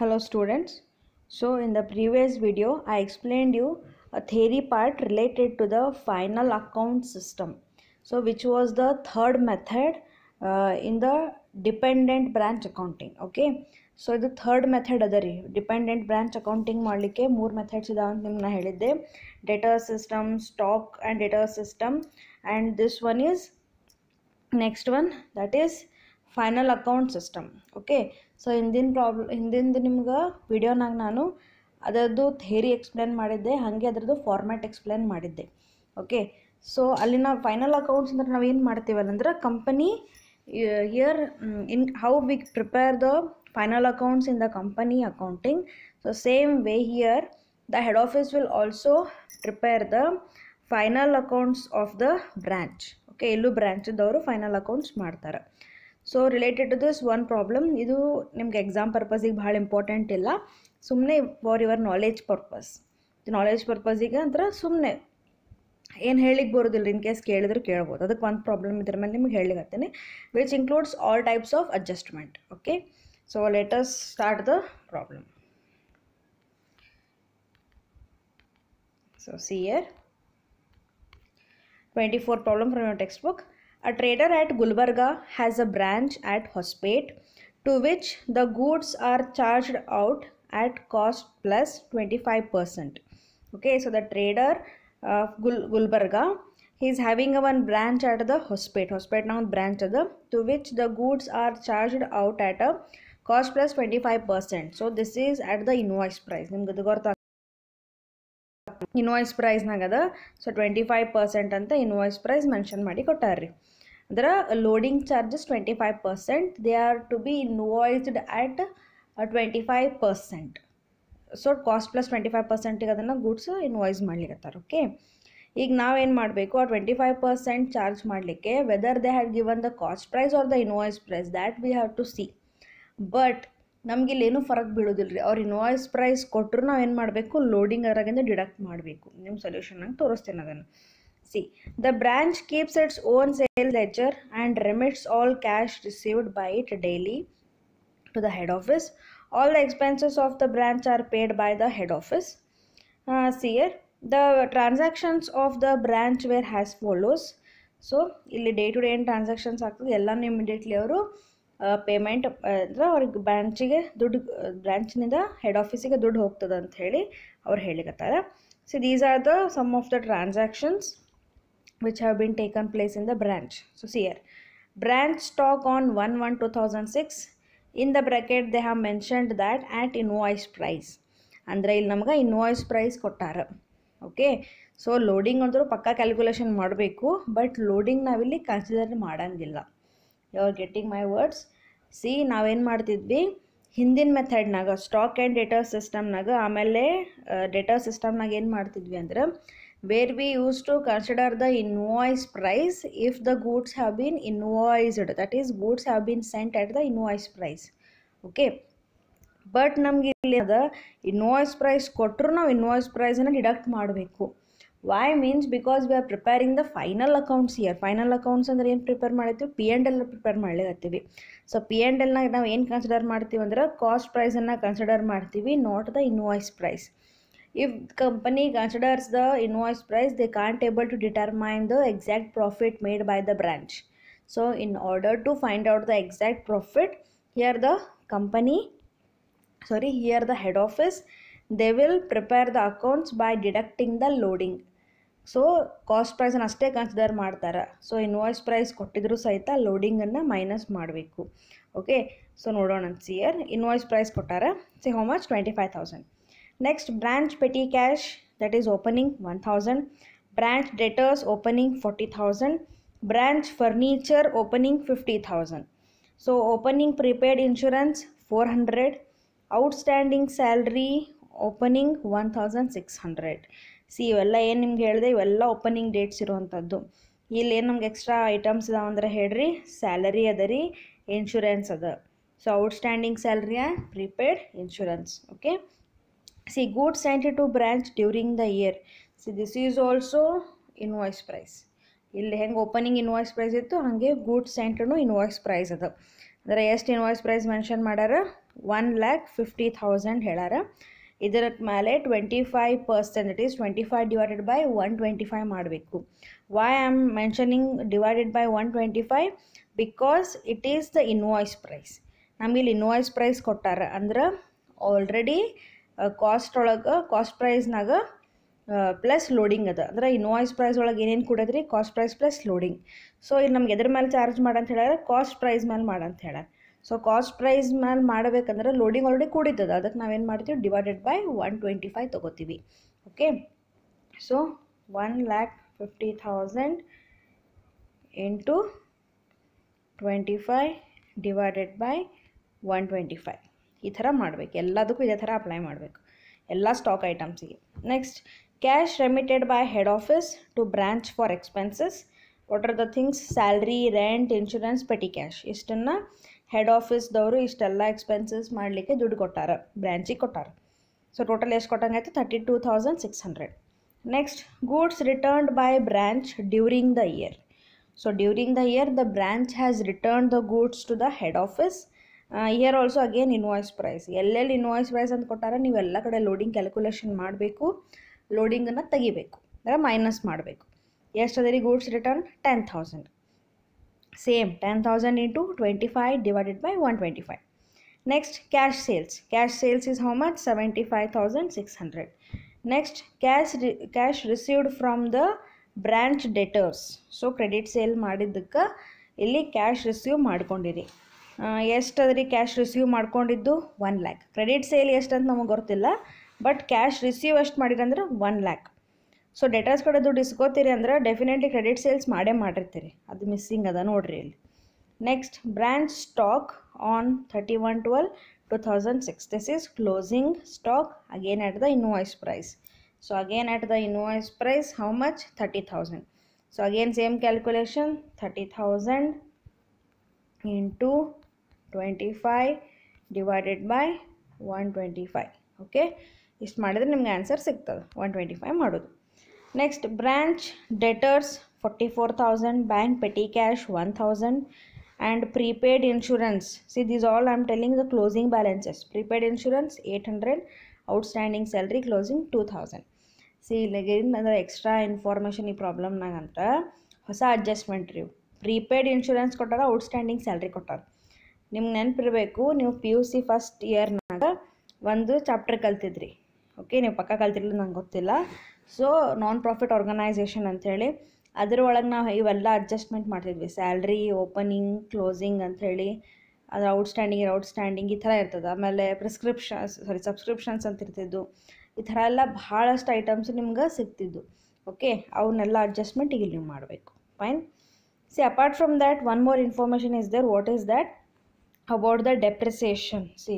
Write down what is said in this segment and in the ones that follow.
Hello students. So in the previous video I explained you a theory part related to the final account system. So which was the third method uh, in the dependent branch accounting. Okay. So ಇದು third method ಅದ ರೀ dependent branch accounting ಮಾಡಲಿಕ್ಕೆ ಮೂರು methods ಇದಾವೆ ಅಂತ ನಿಮ್ಗೆ ನಾ ಹೇಳಿದ್ದೆ data system stock and data system and this one is next one that is final account system okay So ಹಿಂದಿನ ಪ್ರಾಬ್ಲಮ್ ಹಿಂದಿಂದು ನಿಮ್ಗೆ ವಿಡಿಯೋನಾಗ ನಾನು ಅದರದ್ದು ಥೇರಿ ಎಕ್ಸ್ಪ್ಲೇನ್ ಮಾಡಿದ್ದೆ, ಹಾಗೆ ಅದರದ್ದು ಫಾರ್ಮ್ಯಾಟ್ ಎಕ್ಸ್ಪ್ಲೇನ್ ಮಾಡಿದ್ದೆ. ಓಕೆ? ಸೊ ಅಲ್ಲಿ ನಾವು ಫೈನಲ್ ಅಕೌಂಟ್ಸ್ ಅಂದ್ರೆ ನಾವು ಏನು ಮಾಡ್ತೀವಲ್ಲ ಅಂದ್ರೆ company year in how we prepare the final accounts in the company accounting so same way here the head office will also prepare the final accounts of the branch okay ಇಲ್ಲೂ ಬ್ರ್ಯಾಂಚದವರು final accounts ಮಾಡ್ತಾರೆ. So related to this one problem ಇದು ನಿಮ್ಗೆ exam ಪರ್ಪಸಿಗೆ ಭಾಳ important ಇಲ್ಲ. ಸುಮ್ಮನೆ for your knowledge purpose knowledge ಪರ್ಪಸಿಗೆ ಅಂದ್ರೆ ಸುಮ್ಮನೆ ಏನು ಹೇಳಿಕ್ಕೆ ಬರೋದಿಲ್ಲ ಇನ್ ಕೇಸ್ ಕೇಳಿದ್ರೆ ಕೇಳ್ಬೋದು. ಅದಕ್ಕೆ ಒಂದು ಪ್ರಾಬ್ಲಮ್ ಇದ್ರ ಮೇಲೆ ನಿಮ್ಗೆ ಹೇಳಿಗತ್ತೇನೆ which includes all types of adjustment okay So, let us start the problem. So, see here. 24 problem from your textbook. A trader at Gulbarga has a branch at Hospet to which the goods are charged out at cost plus 25%. Okay, so the trader of Gul- Gulbarga he is having a one branch at the Hospet. Hospet now branch at the to which the goods are charged out at a cost plus twenty five percent so this is at the invoice price ನಿಮ್ಗೆ ಅದು ಗೊತ್ತಾ invoice ಪ್ರೈಸ್ನಾಗ ಅದ so twenty five percent ಅಂತ invoice price mention ಮಾಡಿ ಕೊಟ್ಟಾರ್ರಿ ಅಂದ್ರೆ loading charges twenty five percent they are to be invoiced at twenty five percent so cost plus twenty five ಪರ್ಸೆಂಟಿಗೆ ಅದನ್ನು goods invoice ಮಾಡ್ಲಿಕ್ಕತ್ತಾರ ಓಕೆ ಈಗ ನಾವೇನು ಮಾಡಬೇಕು? ಆ ಟ್ವೆಂಟಿ ಫೈವ್ ಪರ್ಸೆಂಟ್ ಚಾರ್ಜ್ ಮಾಡಲಿಕ್ಕೆ whether they had given the cost price or the invoice price that we have to see but ನಮ್ಗೆ ಇಲ್ಲೇನು ಫರಕ್ ಬೀಳೋದಿಲ್ಲ ರೀ ಅವ್ರು ಇನ್ವಾಯ್ಸ್ ಪ್ರೈಸ್ ಕೊಟ್ಟರು ನಾವು ಏನು ಮಾಡಬೇಕು? ಲೋಡಿಂಗ್ ಅದರಾಗಿಂದ ಡಿಡಕ್ಟ್ ಮಾಡಬೇಕು. ನಿಮ್ಮ ಸೊಲ್ಯೂಷನ್ನಾಗ ತೋರಿಸ್ತೇನೆ ಅದನ್ನು. See the branch keeps its own sale ledger and remits all cash received by it daily to the head office all the expenses of the branch are paid by the head office see here the transactions of the branch where has follows so ಇಲ್ಲಿ day to day ಏನು transactions ಆಗ್ತದೆ? ಎಲ್ಲನೂ immediately ಅವರು payment ಅಂದರೆ ಅವ್ರಿಗೆ ಬ್ರಾಂಚಿಗೆ ದುಡ್ಡು ಬ್ರಾಂಚ್ನಿಂದ head ಆಫೀಸಿಗೆ ದುಡ್ಡು ಹೋಗ್ತದೆ ಅಂತ ಹೇಳಿ ಅವ್ರು ಹೇಳಿಕತ್ತಾರೆ. So these are the sum of the transactions taken place in the branch so see here branch stock on one one two thousand six in the bracket they have mentioned that at invoice price ಅಂದರೆ ಇಲ್ಲಿ ನಮ್ಗೆ invoice price ಕೊಟ್ಟಾರ okay so loading ಅಂದರೂ ಪಕ್ಕಾ calculation ಮಾಡಬೇಕು but loading ನಾವಿಲ್ಲಿ consider ಮಾಡಂಗಿಲ್ಲ you are getting my words see ನಾವೇನು ಮಾಡ್ತಿದ್ವಿ ಹಿಂದಿನ ಮೆಥಡ್ನಾಗ ಸ್ಟಾಕ್ ಆ್ಯಂಡ್ ಡೇಟಾ ಸಿಸ್ಟಮ್ನಾಗ ಆಮೇಲೆ ಡೇಟಾ ಸಿಸ್ಟಮ್ನಾಗ ಏನು ಮಾಡ್ತಿದ್ವಿ ಅಂದ್ರೆ where we use to consider the invoice price if the goods have been invoiced that is goods have been sent at the invoice price okay but ನಮ್ಗೆ ಇಲ್ಲಿ ಅದ ಇನ್ವಾಯ್ಸ್ ಪ್ರೈಸ್ ಕೊಟ್ಟರು ನಾವು ಇನ್ವಾಯ್ಸ್ ಪ್ರೈಸನ್ನು ಡಿಡಕ್ಟ್ ಮಾಡಬೇಕು. Why means because we are preparing the final accounts year final accounts ಅಂದ್ರೆ ಏನು prepare ಮಾಡಿರ್ತೀವಿ? ಪಿ ಆ್ಯಂಡ್ ಎಲ್ ಪ್ರಿಪೇರ್ ಮಾಡ್ಲಿಕತ್ತೀವಿ. ಸೊ ಪಿ ಆ್ಯಂಡ್ ಎಲ್ನಾಗ ನಾವು ಏನು ಕನ್ಸಿಡರ್ ಮಾಡ್ತೀವಿ ಅಂದ್ರೆ ಕಾಸ್ಟ್ ಪ್ರೈಸನ್ನು ಕನ್ಸಿಡರ್ ಮಾಡ್ತೀವಿ not the invoice price if company considers the invoice price they can't able to determine the exact profit made by the branch so in order to find out the exact profit here the company sorry here the head office they will prepare the accounts by deducting the loading so cost ಪ್ರೈಸನ್ನು ಅಷ್ಟೇ consider ಮಾಡ್ತಾರೆ. So invoice price ಕೊಟ್ಟಿದ್ರು ಸಹಿತ ಲೋಡಿಂಗನ್ನು minus ಮಾಡಬೇಕು. Okay so ನೋಡೋಣ see here invoice price ಕೊಟ್ಟಾರ. See how much twenty five thousand next branch petty cash that is opening one thousand branch debtors opening forty thousand branch furniture opening fifty thousand so opening prepaid insurance four hundred outstanding salary opening one thousand six hundred see ಇವೆಲ್ಲ ಏನು ನಿಮ್ಗೆ ಹೇಳಿದೆ? ಇವೆಲ್ಲ opening dates ಇರುವಂಥದ್ದು. ಇಲ್ಲಿ ಏನು ನಮ್ಗೆ extra items ಇದಾವೆ ಅಂದ್ರೆ ಹೇಳ್ರಿ? ಸ್ಯಾಲರಿ ಅದ ರೀ ಇನ್ಶೂರೆನ್ಸ್ ಅದ. So outstanding salary and prepaid insurance okay see goods sent to branch during the year. See, this is also invoice price. ಇಲ್ಲಿ ಹೆಂಗೆ ಓಪನಿಂಗ್ ಇನ್ವಾಯ್ಸ್ ಪ್ರೈಸ್ ಇತ್ತು, ಹಾಗೆ ಗೂಡ್ಸ್ ಸೆಂಟ್ನು ಇನ್ವಾಯ್ಸ್ ಪ್ರೈಸ್ ಅದ. ಅಂದರೆ ಎಷ್ಟು ಇನ್ವಾಯ್ಸ್ ಪ್ರೈಸ್ ಮೆನ್ಷನ್ ಮಾಡ್ಯಾರ? One lakh fifty thousand ಹೇಳಾರ ಇದರ ಮೇಲೆ twenty five percent it is twenty five divided by one twenty five ಮಾಡಬೇಕು. Why I am mentioning divided by one twenty five because it is the invoice price ನಮಗೆ ಇಲ್ಲಿ invoice price ಕೊಟ್ಟಾರ. ಅಂದ್ರೆ already cost ಒಳಗೆ cost ಪ್ರೈಸ್ನಾಗ plus loading ಅದ. ಅಂದ್ರೆ invoice price ಒಳಗೆ ಏನೇನು ಕೊಡೋದ್ರಿ? Cost price plus loading so ಇಲ್ಲಿ ನಮ್ಗೆ ಎದ್ರ ಮೇಲೆ ಚಾರ್ಜ್ ಮಾಡಂತ ಹೇಳಿದ್ರೆ ಕಾಸ್ಟ್ ಪ್ರೈಸ್ ಮೇಲೆ ಮಾಡಂತ ಹೇಳ ಸೊ ಕಾಸ್ಟ್ ಪ್ರೈಸ್ ಮೇಲೆ ಮಾಡಬೇಕಂದ್ರೆ ಲೋಡಿಂಗ್ ಆಲ್ರೆಡಿ ಕೂಡಿತದ. ಅದಕ್ಕೆ ನಾವೇನು ಮಾಡ್ತೀವಿ? Divided by one twenty five ತೊಗೋತೀವಿ. Okay so one lakh fifty thousand into twenty five divided by one twenty five ಈ ಥರ ಮಾಡಬೇಕು. ಎಲ್ಲದಕ್ಕೂ ಇದೇ ಥರ ಅಪ್ಲೈ ಮಾಡಬೇಕು. ಎಲ್ಲ stock ಐಟಮ್ಸಿಗೆ next cash remitted by head office to branch for expenses what are the things salary rent insurance petty cash ಇಷ್ಟನ್ನು head ಆಫೀಸ್ದವರು ಇಷ್ಟೆಲ್ಲ ಎಕ್ಸ್ಪೆನ್ಸಸ್ ಮಾಡಲಿಕ್ಕೆ ದುಡ್ಡು ಕೊಟ್ಟಾರ. ಬ್ರ್ಯಾಂಚಿಗೆ ಕೊಟ್ಟಾರ. ಸೊ ಟೋಟಲ್ ಎಷ್ಟು ಕೊಟ್ಟಂಗಾಯ್ತು? Thirty two thousand six hundred next goods returned by branch during the year so during the year the branch has return the goods to the head office here also again invoice price ಎಲ್ಲೆಲ್ಲಿ invoice price ಅಂತ ಕೊಟ್ಟಾರೆ, ನೀವು ಎಲ್ಲ ಕಡೆ loading calculation ಮಾಡಬೇಕು ಲೋಡಿಂಗನ್ನು ತೆಗಿಬೇಕು, ಅಂದರೆ minus ಮಾಡಬೇಕು. ಎಷ್ಟು ಅದೇ goods return ten thousand same ten thousand into twenty five divided by one twenty five next cash sales cash sales is how much seventy five thousand six hundred next cash re cash received from the branch debtors so credit sale ಮಾಡಿದ್ದಕ್ಕೆ ಇಲ್ಲಿ cash receive ಮಾಡ್ಕೊಂಡಿರಿ. ಎಷ್ಟು ಅದ್ರಿ cash receive ಮಾಡ್ಕೊಂಡಿದ್ದು? One lakh credit sale ಎಷ್ಟು ಅಂತ ನಮಗೆ ಗೊತ್ತಿಲ್ಲ ಬಟ್ ಕ್ಯಾಶ್ ರಿಸೀವ್ ಎಷ್ಟು ಮಾಡಿರಂದ್ರೆ ಒನ್ ಲ್ಯಾಕ್ ಸೊ ಡೆಟರ್ಸ್ ಕಡೆ ದುಡ್ಡು ಇಸ್ಕೋತೀರಿ ಅಂದ್ರೆ ಡೆಫಿನೆಟ್ಲಿ ಕ್ರೆಡಿಟ್ ಸೇಲ್ಸ್ ಮಾಡೇ ಮಾಡಿರ್ತೀರಿ. ಅದು ಮಿಸ್ಸಿಂಗ್ ಅದ ನೋಡ್ರಿ ಇಲ್ಲಿ. Next branch stock on thirty one twelve two thousand six this is closing stock again at the invoice price so again at the invoice price how much thirty thousand so again same calculation thirty thousand into twenty five divided by one twenty five okay ಇಷ್ಟು ಮಾಡಿದ್ರೆ ನಿಮ್ಗೆ answer ಸಿಗ್ತದೆ. One twenty five ಮಾಡೋದು. Next branch debtors forty four thousand bank petty cash one thousand and prepaid insurance see these all I am telling the closing balances prepaid insurance eight hundred outstanding salary closing two thousand see ಇಲ್ಲಿಗೇನು ಅಂದ್ರೆ extra information ಈ ಪ್ರಾಬ್ಲಮ್ನಾಗ ಅಂತ ಹೊಸ adjustment ರೀ. Prepaid insurance ಕೊಟ್ಟಾರ outstanding salary ಕೊಟ್ಟಾರ. ನಿಮ್ಗೆ ನೆನಪಿರಬೇಕು, ನೀವು ಪಿ ಯು ಸಿ ಫಸ್ಟ್ ಇಯರ್ನಾಗ ಒಂದು ಚಾಪ್ಟರ್ ಕಲ್ತಿದ್ರಿ. ಓಕೆ ನೀವು ಪಕ್ಕ ಕಲ್ತಿರಲಿಲ್ಲ ನಂಗೆ ಗೊತ್ತಿಲ್ಲ. ಸೊ ನಾನ್ ಪ್ರಾಫಿಟ್ ಆರ್ಗನೈಸೇಷನ್ ಅಂಥೇಳಿ ಅದರೊಳಗೆ ನಾವು ಇವೆಲ್ಲ ಅಡ್ಜಸ್ಟ್ಮೆಂಟ್ ಮಾಡ್ತಿದ್ವಿ. ಸ್ಯಾಲ್ರಿ ಓಪನಿಂಗ್ ಕ್ಲೋಸಿಂಗ್ ಅಂಥೇಳಿ ಅದು ಔಟ್ಸ್ಟ್ಯಾಂಡಿಂಗ್ ಔಟ್ಸ್ಟ್ಯಾಂಡಿಂಗ್ ಈ ಥರ ಇರ್ತದೆ. ಆಮೇಲೆ ಪ್ರಿಸ್ಕ್ರಿಪ್ಷನ್ಸ್ ಸಾರಿ ಸಬ್ಸ್ಕ್ರಿಪ್ಷನ್ಸ್ ಅಂತ ಇರ್ತಿದ್ದು ಈ ಥರ ಎಲ್ಲ ಭಾಳಷ್ಟು ಐಟಮ್ಸ್ ನಿಮ್ಗೆ ಸಿಗ್ತಿದ್ದು ಓಕೆ ಅವನ್ನೆಲ್ಲ ಅಡ್ಜಸ್ಟ್ಮೆಂಟ್ ಈಗ ನೀವು ಮಾಡಬೇಕು. Fine see apart from that one more information is there what is that about the depreciation see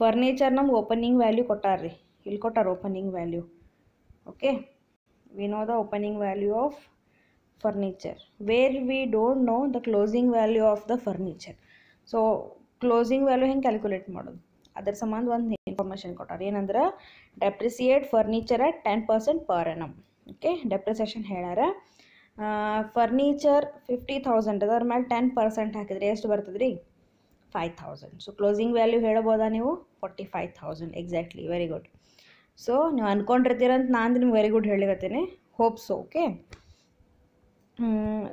furniture ನಮ್ಗೆ ಓಪನಿಂಗ್ ವ್ಯಾಲ್ಯೂ ಕೊಟ್ಟಾರ್ರಿ. ಇಲ್ಲಿ ಕೊಟ್ಟಾರ opening value okay we know the opening value of furniture where we don't know the closing value of the furniture so closing value ಹೆಂಗೆ calculate ಮಾಡೋದು? ಅದ್ರ ಸಂಬಂಧ ಒಂದು information ಕೊಟ್ಟಾರೆ. ಏನಂದ್ರೆ depreciate furniture at ten percent per annum okay depreciation ಹೇಳ್ಯಾರ. Furniture fifty thousand ಅದ್ರ ಮೇಲೆ ಟೆನ್ ಪರ್ಸೆಂಟ್ ಹಾಕಿದ್ರೆ ಎಷ್ಟು ಬರ್ತದೆ ರೀ five thousand so closing value ಹೇಳ್ಬೋದಾ ನೀವು? Forty five thousand exactly very good so ನೀವು ಅಂದ್ಕೊಂಡಿರ್ತೀರಂತ ನಾನು ನಿಮ್ಗೆ very good ಹೇಳಿಕತ್ತೀನಿ hopes okay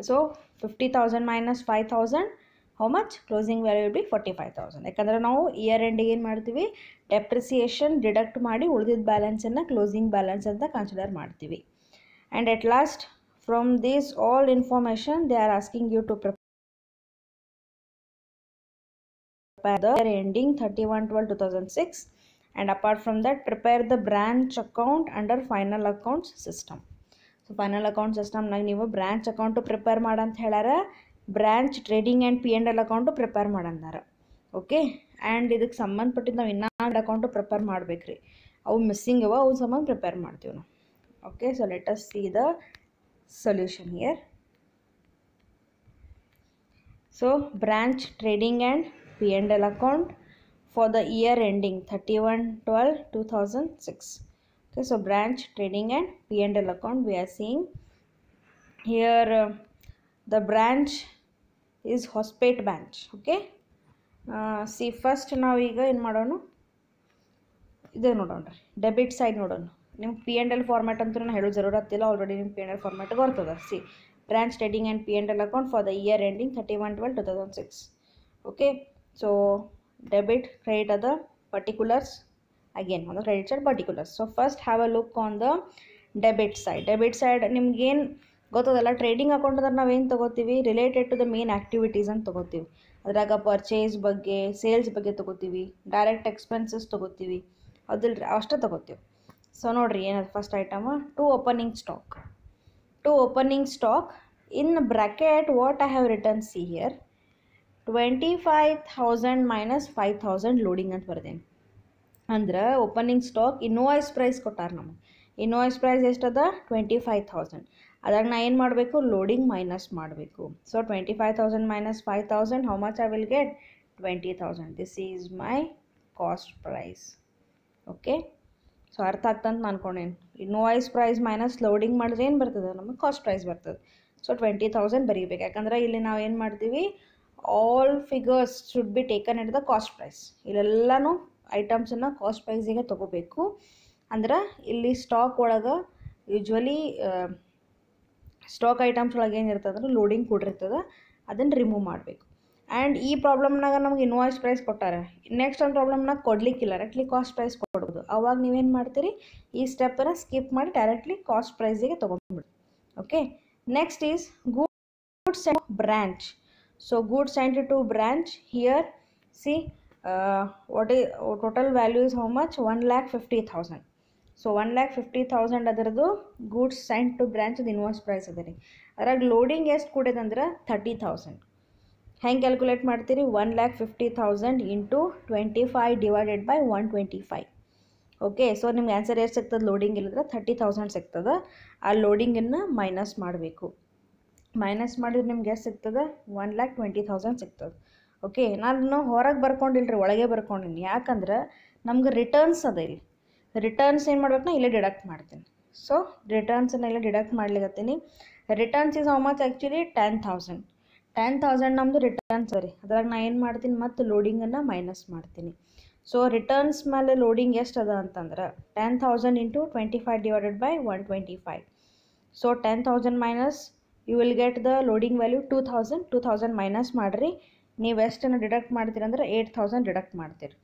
so fifty thousand minus five thousand how much closing value be forty five thousand ಯಾಕಂದರೆ ನಾವು ಇಯರ್ ಎಂಡಿಗೆ ಏನು ಮಾಡ್ತೀವಿ? ಡೆಪ್ರಿಸಿಯೇಷನ್ ಡಿಡಕ್ಟ್ ಮಾಡಿ ಉಳಿದಿದ್ದ ಬ್ಯಾಲೆನ್ಸನ್ನು ಕ್ಲೋಸಿಂಗ್ ಬ್ಯಾಲೆನ್ಸ್ ಅಂತ ಕನ್ಸಿಡರ್ ಮಾಡ್ತೀವಿ. And at last from these all information they are asking you to prepare the ending 31 12 2006 and apart from that, prepare the branch account under final accounts system. So final account ಸಿಸ್ಟಮ್ನಾಗ ನೀವು branch account prepare ಮಾಡಂತ ಹೇಳ್ಯಾರ. Branch trading and P and L account prepare ಮಾಡಂದಾರ okay and ಇದಕ್ಕೆ ಸಂಬಂಧಪಟ್ಟಿದ್ದು ನಾವು ಇನ್ನೂ account prepare ಮಾಡ್ಬೇಕ್ರಿ. ಅವು missing ಅವ, ಅವು ಸಂಬಂಧ ಪ್ರಿಪೇರ್ ಮಾಡ್ತೀವಿ ನಾವು. Okay so let us see the solution here so branch trading and P&L account for the year ending 31 12 2006 okay so branch trading and P&L account we are seeing. Here uh, the branch is Hospate branch okay? See first ನಾವೀಗ ಏನು ಮಾಡೋಣ? ಇದೇ ನೋಡೋಣ ರೀ debit side ನೋಡೋಣ. ನಿಮ್ಮ P and L format ಅಂತೂ ನಾನು ಹೇಳೋ ಜರೂರತ್ತಿಲ್ಲ ಆಲ್ರೆಡಿ ನಿಮ್ಮ ಪಿ ಆ್ಯಂಡ್ ಎಲ್ ಫಾರ್ಮ್ಯಾಟ್ ಬರ್ತದೆ. See branch trading and P and L account for the year ending thirty one twelve two thousand six okay so debit credit ಅದ particulars again ಒಂದು credit side particulars so first have a look on the debit side debit side ನಿಮ್ಗೇನು ಗೊತ್ತದಲ್ಲ? Trading account ಅಂದ್ರೆ ನಾವೇನು ತೊಗೋತೀವಿ? Related to the main activities ಅಂತ ತೊಗೋತೀವಿ. ಅದ್ರಾಗ ಪರ್ಚೇಸ್ ಬಗ್ಗೆ ಸೇಲ್ಸ್ ಬಗ್ಗೆ ತೊಗೋತೀವಿ. ಡೈರೆಕ್ಟ್ ಎಕ್ಸ್ಪೆನ್ಸಸ್ ತೊಗೋತೀವಿ. ರೀ ಅಷ್ಟೇ ತೊಗೋತೀವಿ. ಸೊ ನೋಡಿರಿ ಏನದು first item to opening stock to opening stock in bracket what I have written see here twenty five thousand minus five thousand loading ಅಂತ ಬರ್ದೇನೆ ಅಂದ್ರೆ ಓಪನಿಂಗ್ ಸ್ಟಾಕ್ ಇನ್ವಾಯ್ಸ್ ಪ್ರೈಸ್ ಕೊಟ್ಟಾರ ನಮಗೆ. ಇನ್ವಾಯ್ಸ್ ಪ್ರೈಸ್ ಎಷ್ಟದ? ಟ್ವೆಂಟಿ ಫೈವ್ ಥೌಸಂಡ್ ಅದಾಗ ನಾ ಏನು ಮಾಡಬೇಕು? ಲೋಡಿಂಗ್ ಮೈನಸ್ ಮಾಡಬೇಕು. So twenty five thousand minus five thousand how much I will get twenty thousand this is my cost price okay so ಅರ್ಥ ಆಗ್ತಂತ ಅನ್ಕೊಂಡೇನು. ಇನ್ವಾಯ್ಸ್ ಪ್ರೈಸ್ ಮೈನಸ್ ಲೋಡಿಂಗ್ ಮಾಡಿದ್ರೆ ಏನು ಬರ್ತದೆ? ನಮಗೆ ಕಾಸ್ಟ್ ಪ್ರೈಸ್ ಬರ್ತದೆ. ಸೊ ಟ್ವೆಂಟಿ ಥೌಸಂಡ್ ಬರೀಬೇಕು. ಯಾಕಂದ್ರೆ ಇಲ್ಲಿ ನಾವು ಏನು ಮಾಡ್ತೀವಿ? All figures should be taken it the cost price ಇಲ್ಲೆಲ್ಲನೂ ಐಟಮ್ಸನ್ನು ಕಾಸ್ಟ್ ಪ್ರೈಸಿಗೆ ತೊಗೋಬೇಕು. ಅಂದ್ರೆ ಇಲ್ಲಿ ಸ್ಟಾಕ್ ಒಳಗೆ ಯೂಶ್ವಲಿ ಸ್ಟಾಕ್ ಐಟಮ್ಸ್ ಒಳಗೆ ಏನಿರ್ತದೆ ಅಂದ್ರೆ ಲೋಡಿಂಗ್ ಕೂಡಿರ್ತದೆ ಅದನ್ನು ರಿಮೂವ್ ಮಾಡಬೇಕು. ಆ್ಯಂಡ್ ಈ ಪ್ರಾಬ್ಲಮ್ನಾಗ ನಮ್ಗೆ ಇನ್ವಾಯ್ಸ್ ಪ್ರೈಸ್ ಕೊಟ್ಟಾರೆ. ನೆಕ್ಸ್ಟ್ ಒಂದು ಪ್ರಾಬ್ಲಮ್ನಾಗ ಕೊಡಲಿಕ್ಕಿಲ್ಲ ಡೈರೆಕ್ಟ್ಲಿ ಕಾಸ್ಟ್ ಪ್ರೈಸ್ ಕೊಡ್ಬೋದು. ಅವಾಗ ನೀವೇನು ಮಾಡ್ತೀರಿ? ಈ ಸ್ಟೆಪ್ಪನ್ನು ಸ್ಕಿಪ್ ಮಾಡಿ ಡೈರೆಕ್ಟ್ಲಿ ಕಾಸ್ಟ್ ಪ್ರೈಸಿಗೆ ತೊಗೊಂಡ್ಬಿಡಿ okay next is goods and branch so goods and to branch here see what ಈ total value is how much one lakh fifty thousand so one lakh fifty thousand ಅದರದ್ದು goods sent to branch invoice price ಅದ ರೀ ಅದ್ರಾಗ loading ಎಷ್ಟು ಕೂಡೈತಂದ್ರೆ thirty thousand ಹೆಂಗೆ calculate ಮಾಡ್ತೀರಿ one lakh fifty thousand into twenty five divided by one twenty five okay so ನಿಮ್ಗೆ answer ಎಷ್ಟು ಸಿಗ್ತದೆ ಲೋಡಿಂಗ್ ಇಲ್ಲದ್ರೆ ಥರ್ಟಿ ತೌಸಂಡ್ ಸಿಗ್ತದೆ ಆ ಲೋಡಿಂಗನ್ನು ಮೈನಸ್ ಮಾಡಬೇಕು ಮೈನಸ್ ಮಾಡಿದ್ರೆ ನಿಮ್ಗೆ ಎಷ್ಟು ಸಿಗ್ತದೆ? ಒನ್ ಲ್ಯಾಕ್ ಟ್ವೆಂಟಿ ಥೌಸಂಡ್ ಸಿಗ್ತದೆ. ಓಕೆ ನಾನು ಹೊರಗೆ ಬರ್ಕೊಂಡಿಲ್ಲ ರೀ ಒಳಗೆ ಬರ್ಕೊಂಡಿನಿ. ಯಾಕಂದ್ರೆ ನಮ್ಗೆ ರಿಟರ್ನ್ಸ್ ಅದ ಇಲ್ಲಿ. ರಿಟರ್ನ್ಸ್ ಏನು ಮಾಡ್ಬೇಕು ನಾ ಇಲ್ಲೇ ಡಿಡಕ್ಟ್ ಮಾಡ್ತೀನಿ. ಸೊ ರಿಟರ್ನ್ಸನ್ನು ಇಲ್ಲೇ deduct ಮಾಡ್ಲಿಕ್ಕತ್ತೀನಿ returns is how much actually ten thousand ten thousand ನಮ್ಮದು ರಿಟರ್ನ್ಸ್ ರೀ. ಅದ್ರಾಗ ನಾ ಏನು ಮಾಡ್ತೀನಿ? ಮತ್ತು ಲೋಡಿಂಗನ್ನು ಮೈನಸ್ ಮಾಡ್ತೀನಿ. ಸೊ ರಿಟರ್ನ್ಸ್ ಮೇಲೆ ಲೋಡಿಂಗ್ ಎಷ್ಟು ಅದ ಅಂತಂದ್ರೆ ten thousand into twenty five divided by one twenty five so ten thousand minus you will get the loading value two thousand two thousand minus ಮಾಡಿರಿ. ನೀವು ಎಷ್ಟನ್ನು ಡಿಡಕ್ಟ್ ಮಾಡ್ತೀರಿ ಅಂದರೆ ಏಯ್ಟ್ ಥೌಸಂಡ್ ಡಿಡಕ್ಟ್ ಮಾಡ್ತೀರಿ.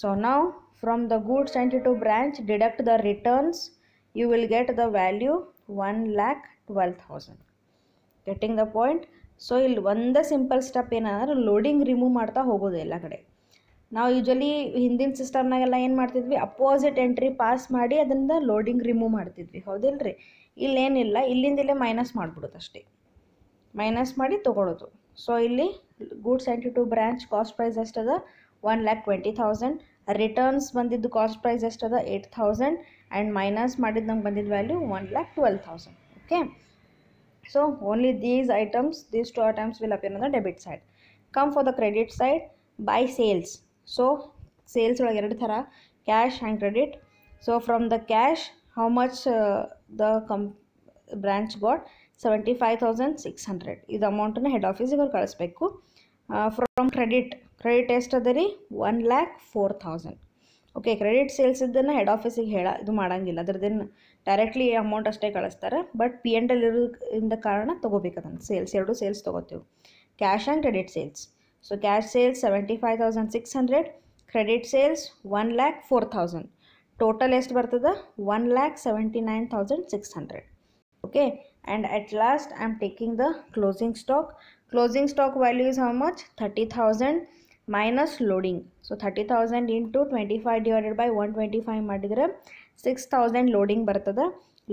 ಸೊ ನಾವು from the goods sent to branch deduct the returns you will get the value one lakh twelve thousand getting the point so ಇಲ್ಲಿ ಒಂದೇ simple step ಏನಂದ್ರೆ ಲೋಡಿಂಗ್ ರಿಮೂವ್ ಮಾಡ್ತಾ ಹೋಗೋದು ಎಲ್ಲ ಕಡೆ. ನಾವು ಯೂಶ್ವಲಿ ಹಿಂದಿನ ಸಿಸ್ಟಮ್ನಾಗೆಲ್ಲ ಏನು ಮಾಡ್ತಿದ್ವಿ? ಅಪೋಸಿಟ್ ಎಂಟ್ರಿ ಪಾಸ್ ಮಾಡಿ ಅದರಿಂದ ಲೋಡಿಂಗ್ ರಿಮೂವ್ ಮಾಡ್ತಿದ್ವಿ. ಹೌದಿಲ್ಲ ರೀ ಇಲ್ಲೇನಿಲ್ಲ ಇಲ್ಲಿಂದ ಇಲ್ಲೇ ಮೈನಸ್ ಮಾಡಿಬಿಡೋದು ಅಷ್ಟೇ. ಮೈನಸ್ ಮಾಡಿ ತೊಗೊಳೋದು. ಸೊ ಇಲ್ಲಿ goods and to branch cost price ಎಷ್ಟದ? One lakh twenty thousand returns ಬಂದಿದ್ದು ಕಾಸ್ಟ್ ಪ್ರೈಸ್ ಎಷ್ಟದ? ಏಯ್ಟ್ ಥೌಸಂಡ್ ಆ್ಯಂಡ್ ಮೈನಸ್ ಮಾಡಿದ್ದು ನಮ್ಗೆ ಬಂದಿದ್ದು value one lakh twelve thousand okay so only these items these two items will appear on debit side come for the credit side by sales so sales ಒಳಗೆ ಎರಡು ಥರ. Cash and credit so from the cash how much the come branch got seventy five thousand six hundred ಇದು ಅಮೌಂಟನ್ನು head ಆಫೀಸಿಗೆ ಅವ್ರು ಕಳಿಸ್ಬೇಕು. From credit credit ಎಷ್ಟು ಅದ ರೀ one lakh four thousand okay credit sales ಇದ್ದನ್ನು head ಆಫೀಸಿಗೆ ಹೇಳ, ಇದು ಮಾಡಂಗಿಲ್ಲ. ಅದ್ರದ್ದೇನು ಡೈರೆಕ್ಟ್ಲಿ ಅಮೌಂಟ್ ಅಷ್ಟೇ ಕಳಿಸ್ತಾರೆ. ಬಟ್ ಪಿ ಎನ್ ಎಲ್ ಇರೋದ್ರಿಂದ ಕಾರಣ ತಗೋಬೇಕದನ್ನ ಸೇಲ್ಸ್ ಎರಡು ಸೇಲ್ಸ್ ತಗೋತೀವಿ. Cash and credit sales so cash sales seventy five thousand six hundred credit sales one lakh four thousand total ಎಷ್ಟು ಬರ್ತದೆ? One lakh seventy nine thousand six hundred okay? And at last i'm taking the closing stock. Closing stock value is how much? 30000 minus loading. So 30000 into 25 divided by 125 ಮಾಡಿದ್ರೆ 6000 loading ಬರ್ತದೆ.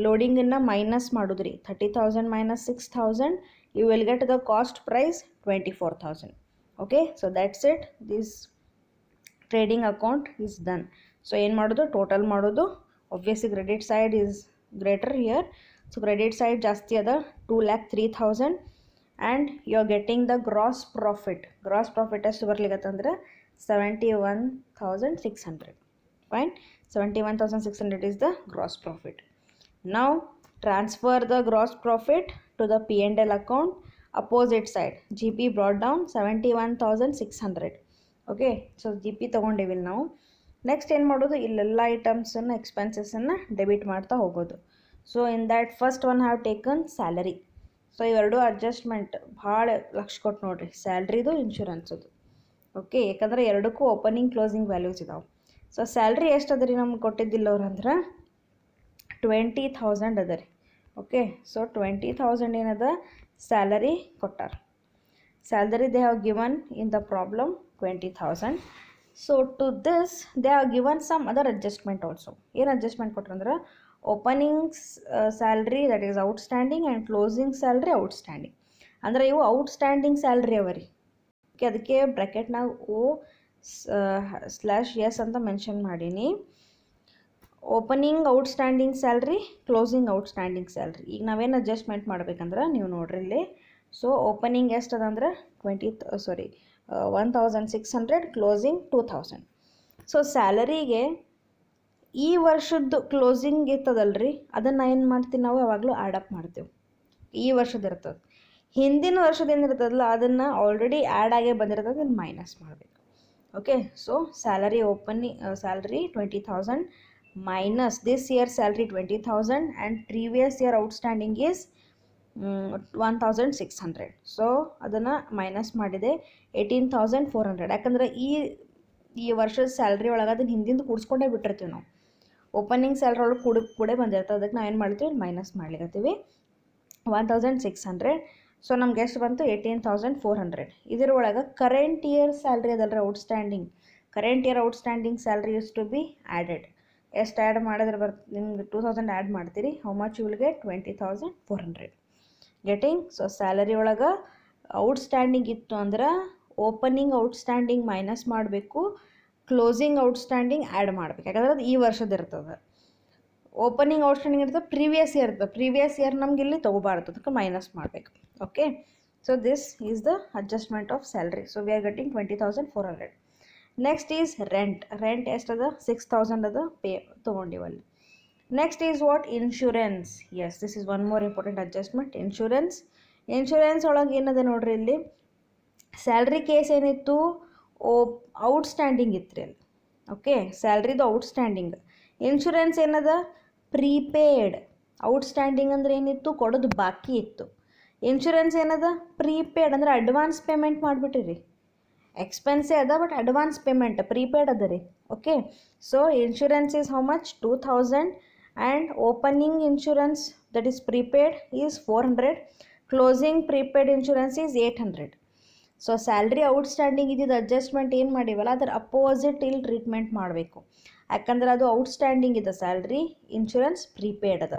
ಲೋಡಿಂಗನ್ನು minus ಮಾಡೋದ್ರಿ. Thirty thousand minus six thousand you will get the cost price twenty four thousand okay so that's it this trading account is done so ಏನು ಮಾಡೋದು? Total ಮಾಡೋದು. Obviously credit side is greater here so credit side ಜಾಸ್ತಿ ಅದ. Two lakh three thousand and you are getting the gross profit gross profit ಎಷ್ಟು ಬರ್ಲಿಕ್ಕಂದ್ರೆ seventy one thousand six hundred fine seventy one thousand six hundred is the gross profit ನಾವು transfer the gross profit to the P and L account opposite side G P brought down seventy one thousand six hundred okay so G P ತೊಗೊಂಡಿವಿಲ್ಲ ನಾವು. Next ಏನು ಮಾಡೋದು? ಇಲ್ಲೆಲ್ಲ ಐಟಮ್ಸನ್ನು ಎಕ್ಸ್ಪೆನ್ಸಸನ್ನು debit ಮಾಡ್ತಾ ಹೋಗೋದು. So in that first one have taken salary so ಇವೆರಡು adjustment ಭಾಳ ಲಕ್ಷ ಕೊಟ್ಟು ನೋಡಿರಿ. ಸ್ಯಾಲ್ರಿದು ಇನ್ಶೂರೆನ್ಸದು ಓಕೆ ಯಾಕಂದ್ರೆ ಎರಡಕ್ಕೂ ಓಪನಿಂಗ್ ಕ್ಲೋಸಿಂಗ್ ವ್ಯಾಲ್ಯೂಸ್ ಇದಾವೆ. ಸೊ ಸ್ಯಾಲ್ರಿ ಎಷ್ಟು ಅದ ರೀ ನಮ್ಗೆ ಕೊಟ್ಟಿದ್ದಿಲ್ಲ ಅವ್ರು ಅಂದ್ರೆ? ಟ್ವೆಂಟಿ ಥೌಸಂಡ್ ಅದ ರೀ. ಓಕೆ ಸೊ ಟ್ವೆಂಟಿ ಥೌಸಂಡ್ ಏನದ? ಸ್ಯಾಲರಿ ಕೊಟ್ಟಾರ. Salary they have given in the problem twenty thousand so to this they are given some other adjustment also ಏನು adjustment ಕೊಟ್ರಂದ್ರೆ openings salary that is outstanding and closing salary outstanding ಅಂದರೆ ಇವು outstanding salary ಅವ ರೀ okay ಅದಕ್ಕೆ ಬ್ರ್ಯಾಕೆಟ್ನಾಗ O slash S ಅಂತ mention ಮಾಡೀನಿ. Opening outstanding salary closing outstanding salary ಈಗ ನಾವೇನು ಅಡ್ಜಸ್ಟ್ಮೆಂಟ್ ಮಾಡ್ಬೇಕಂದ್ರೆ, ನೀವು ನೋಡ್ರಿ ಇಲ್ಲಿ. ಸೊ ಓಪನಿಂಗ್ ಎಷ್ಟು ಅದ ಅಂದ್ರೆ twenty sorry one thousand six hundred closing two thousand so ಸ್ಯಾಲರಿಗೆ ಈ ವರ್ಷದ್ದು ಕ್ಲೋಸಿಂಗ್ ಇರ್ತದಲ್ರಿ? ಅದನ್ನು ಏನು ಮಾಡ್ತೀವಿ ನಾವು? ಯಾವಾಗಲೂ ಆ್ಯಡಪ್ ಮಾಡ್ತೀವಿ. ಈ ವರ್ಷದ ಇರ್ತದೆ. ಹಿಂದಿನ ವರ್ಷದ ಏನಿರ್ತದಲ್ಲ ಅದನ್ನು ಆಲ್ರೆಡಿ ಆ್ಯಡ್ ಆಗೇ ಬಂದಿರ್ತದೆ, ಅದನ್ನು ಮೈನಸ್ ಮಾಡಬೇಕು. Okay so salary opening salary twenty thousand minus this year salary twenty thousand and previous year outstanding is one thousand six hundred so ಅದನ್ನು ಮೈನಸ್ ಮಾಡಿದೆ ಏಯ್ಟೀನ್ ತೌಸಂಡ್ ಫೋರ್ ಹಂಡ್ರೆಡ್ ಯಾಕಂದ್ರೆ ಈ ಈ ವರ್ಷದ ಸ್ಯಾಲ್ರಿ ಒಳಗೆ ಅದನ್ನು ಹಿಂದಿಂದ ಕೂಡಿಸ್ಕೊಂಡೇ ಬಿಟ್ಟಿರ್ತೀವಿ ನಾವು. ಓಪನಿಂಗ್ ಸ್ಯಾಲ್ರಿ ಒಳಗೆ ಕೂಡ, ಕೂಡೇ ಬಂದಿರ್ತದೆ ಅದಕ್ಕೆ ನಾವು ಏನು ಮಾಡ್ತೀವಿ minus ಮಾಡ್ಲಿಕತ್ತೀವಿ one thousand six hundred so ನಮ್ಗೆ ಎಷ್ಟು ಬಂತು? ಏಯ್ಟೀನ್ ತೌಸಂಡ್ ಫೋರ್ ಹಂಡ್ರೆಡ್ ಇದರೊಳಗೆ current year salary ಅದಲ್ರಿ outstanding current year outstanding salary is to be added ಎಷ್ಟು ಆ್ಯಡ್ ಮಾಡಿದ್ರೆ ಬರ್, ನಿಮ್ಗೆ ಟೂ ತೌಸಂಡ್ ಆ್ಯಡ್ ಮಾಡ್ತೀರಿ. How much will get twenty thousand four hundred getting so salary ಒಳಗೆ outstanding ಇತ್ತು ಅಂದ್ರೆ opening outstanding minus ಮಾಡಬೇಕು closing outstanding add ಮಾಡ್ಬೇಕು. ಯಾಕಂದ್ರೆ ಅದು ಈ ವರ್ಷದ ಇರ್ತದೆ. ಓಪನಿಂಗ್ ಔಟ್ಸ್ಟ್ಯಾಂಡಿಂಗ್ ಇರ್ತದೆ ಪ್ರೀವಿಯಸ್ ಇಯರ್ ಇರ್ತದೆ. ಪ್ರೀವಿಯಸ್ ಇಯರ್ ನಮ್ಗೆ ಇಲ್ಲಿ ತೊಗೋಬಾರ್ದು. ಅದಕ್ಕೆ ಮೈನಸ್ ಮಾಡಬೇಕು. Okay so this is the adjustment of salary so we are getting twenty thousand four hundred next is rent rent ಎಷ್ಟದ? Six thousand ಅದ pay ತೊಗೊಂಡಿವಲ್ಲಿ next is what insurance is this is one more important adjustment insurance insurance ಒಳಗೆ ಏನದ ನೋಡ್ರಿ ಇಲ್ಲಿ? Salary case ಏನಿತ್ತು? ಓ outstanding ಇತ್ತು ರೀ ಅಲ್ಲಿ. Okay ಸ್ಯಾಲ್ರಿದು ಔಟ್ಸ್ಟ್ಯಾಂಡಿಂಗ್ ಇನ್ಶೂರೆನ್ಸ್ ಏನದ? ಪ್ರೀಪೇಯ್ಡ್ ಔಟ್ಸ್ಟ್ಯಾಂಡಿಂಗ್ ಅಂದ್ರೆ ಏನಿತ್ತು? ಕೊಡೋದು ಬಾಕಿ ಇತ್ತು. ಇನ್ಶೂರೆನ್ಸ್ ಏನದ? ಪ್ರೀಪೇಯ್ಡ್ ಅಂದ್ರೆ ಅಡ್ವಾನ್ಸ್ ಪೇಮೆಂಟ್ ಮಾಡಿಬಿಟ್ಟಿರಿ. ಎಕ್ಸ್ಪೆನ್ಸೇ ಅದ ಬಟ್ ಅಡ್ವಾನ್ಸ್ ಪೇಮೆಂಟ್ ಪ್ರೀಪೇಯ್ಡ್ ಅದ ರೀ. Okay so insurance is how much two thousand insurance that is prepaid is four hundred closing prepaid insurance is eight hundred so salary outstanding ಇದ್ದಿದ್ದು adjustment ಏನು ಮಾಡೀವಲ್ಲ, ಅದರ opposite ಇಲ್ಲಿ treatment ಮಾಡಬೇಕು. ಯಾಕಂದ್ರೆ ಅದು ಔಟ್ಸ್ಟ್ಯಾಂಡಿಂಗ್ ಇದೆ ಸ್ಯಾಲ್ರಿ ಇನ್ಶೂರೆನ್ಸ್ ಪ್ರೀಪೇಯ್ಡ್ ಅದ.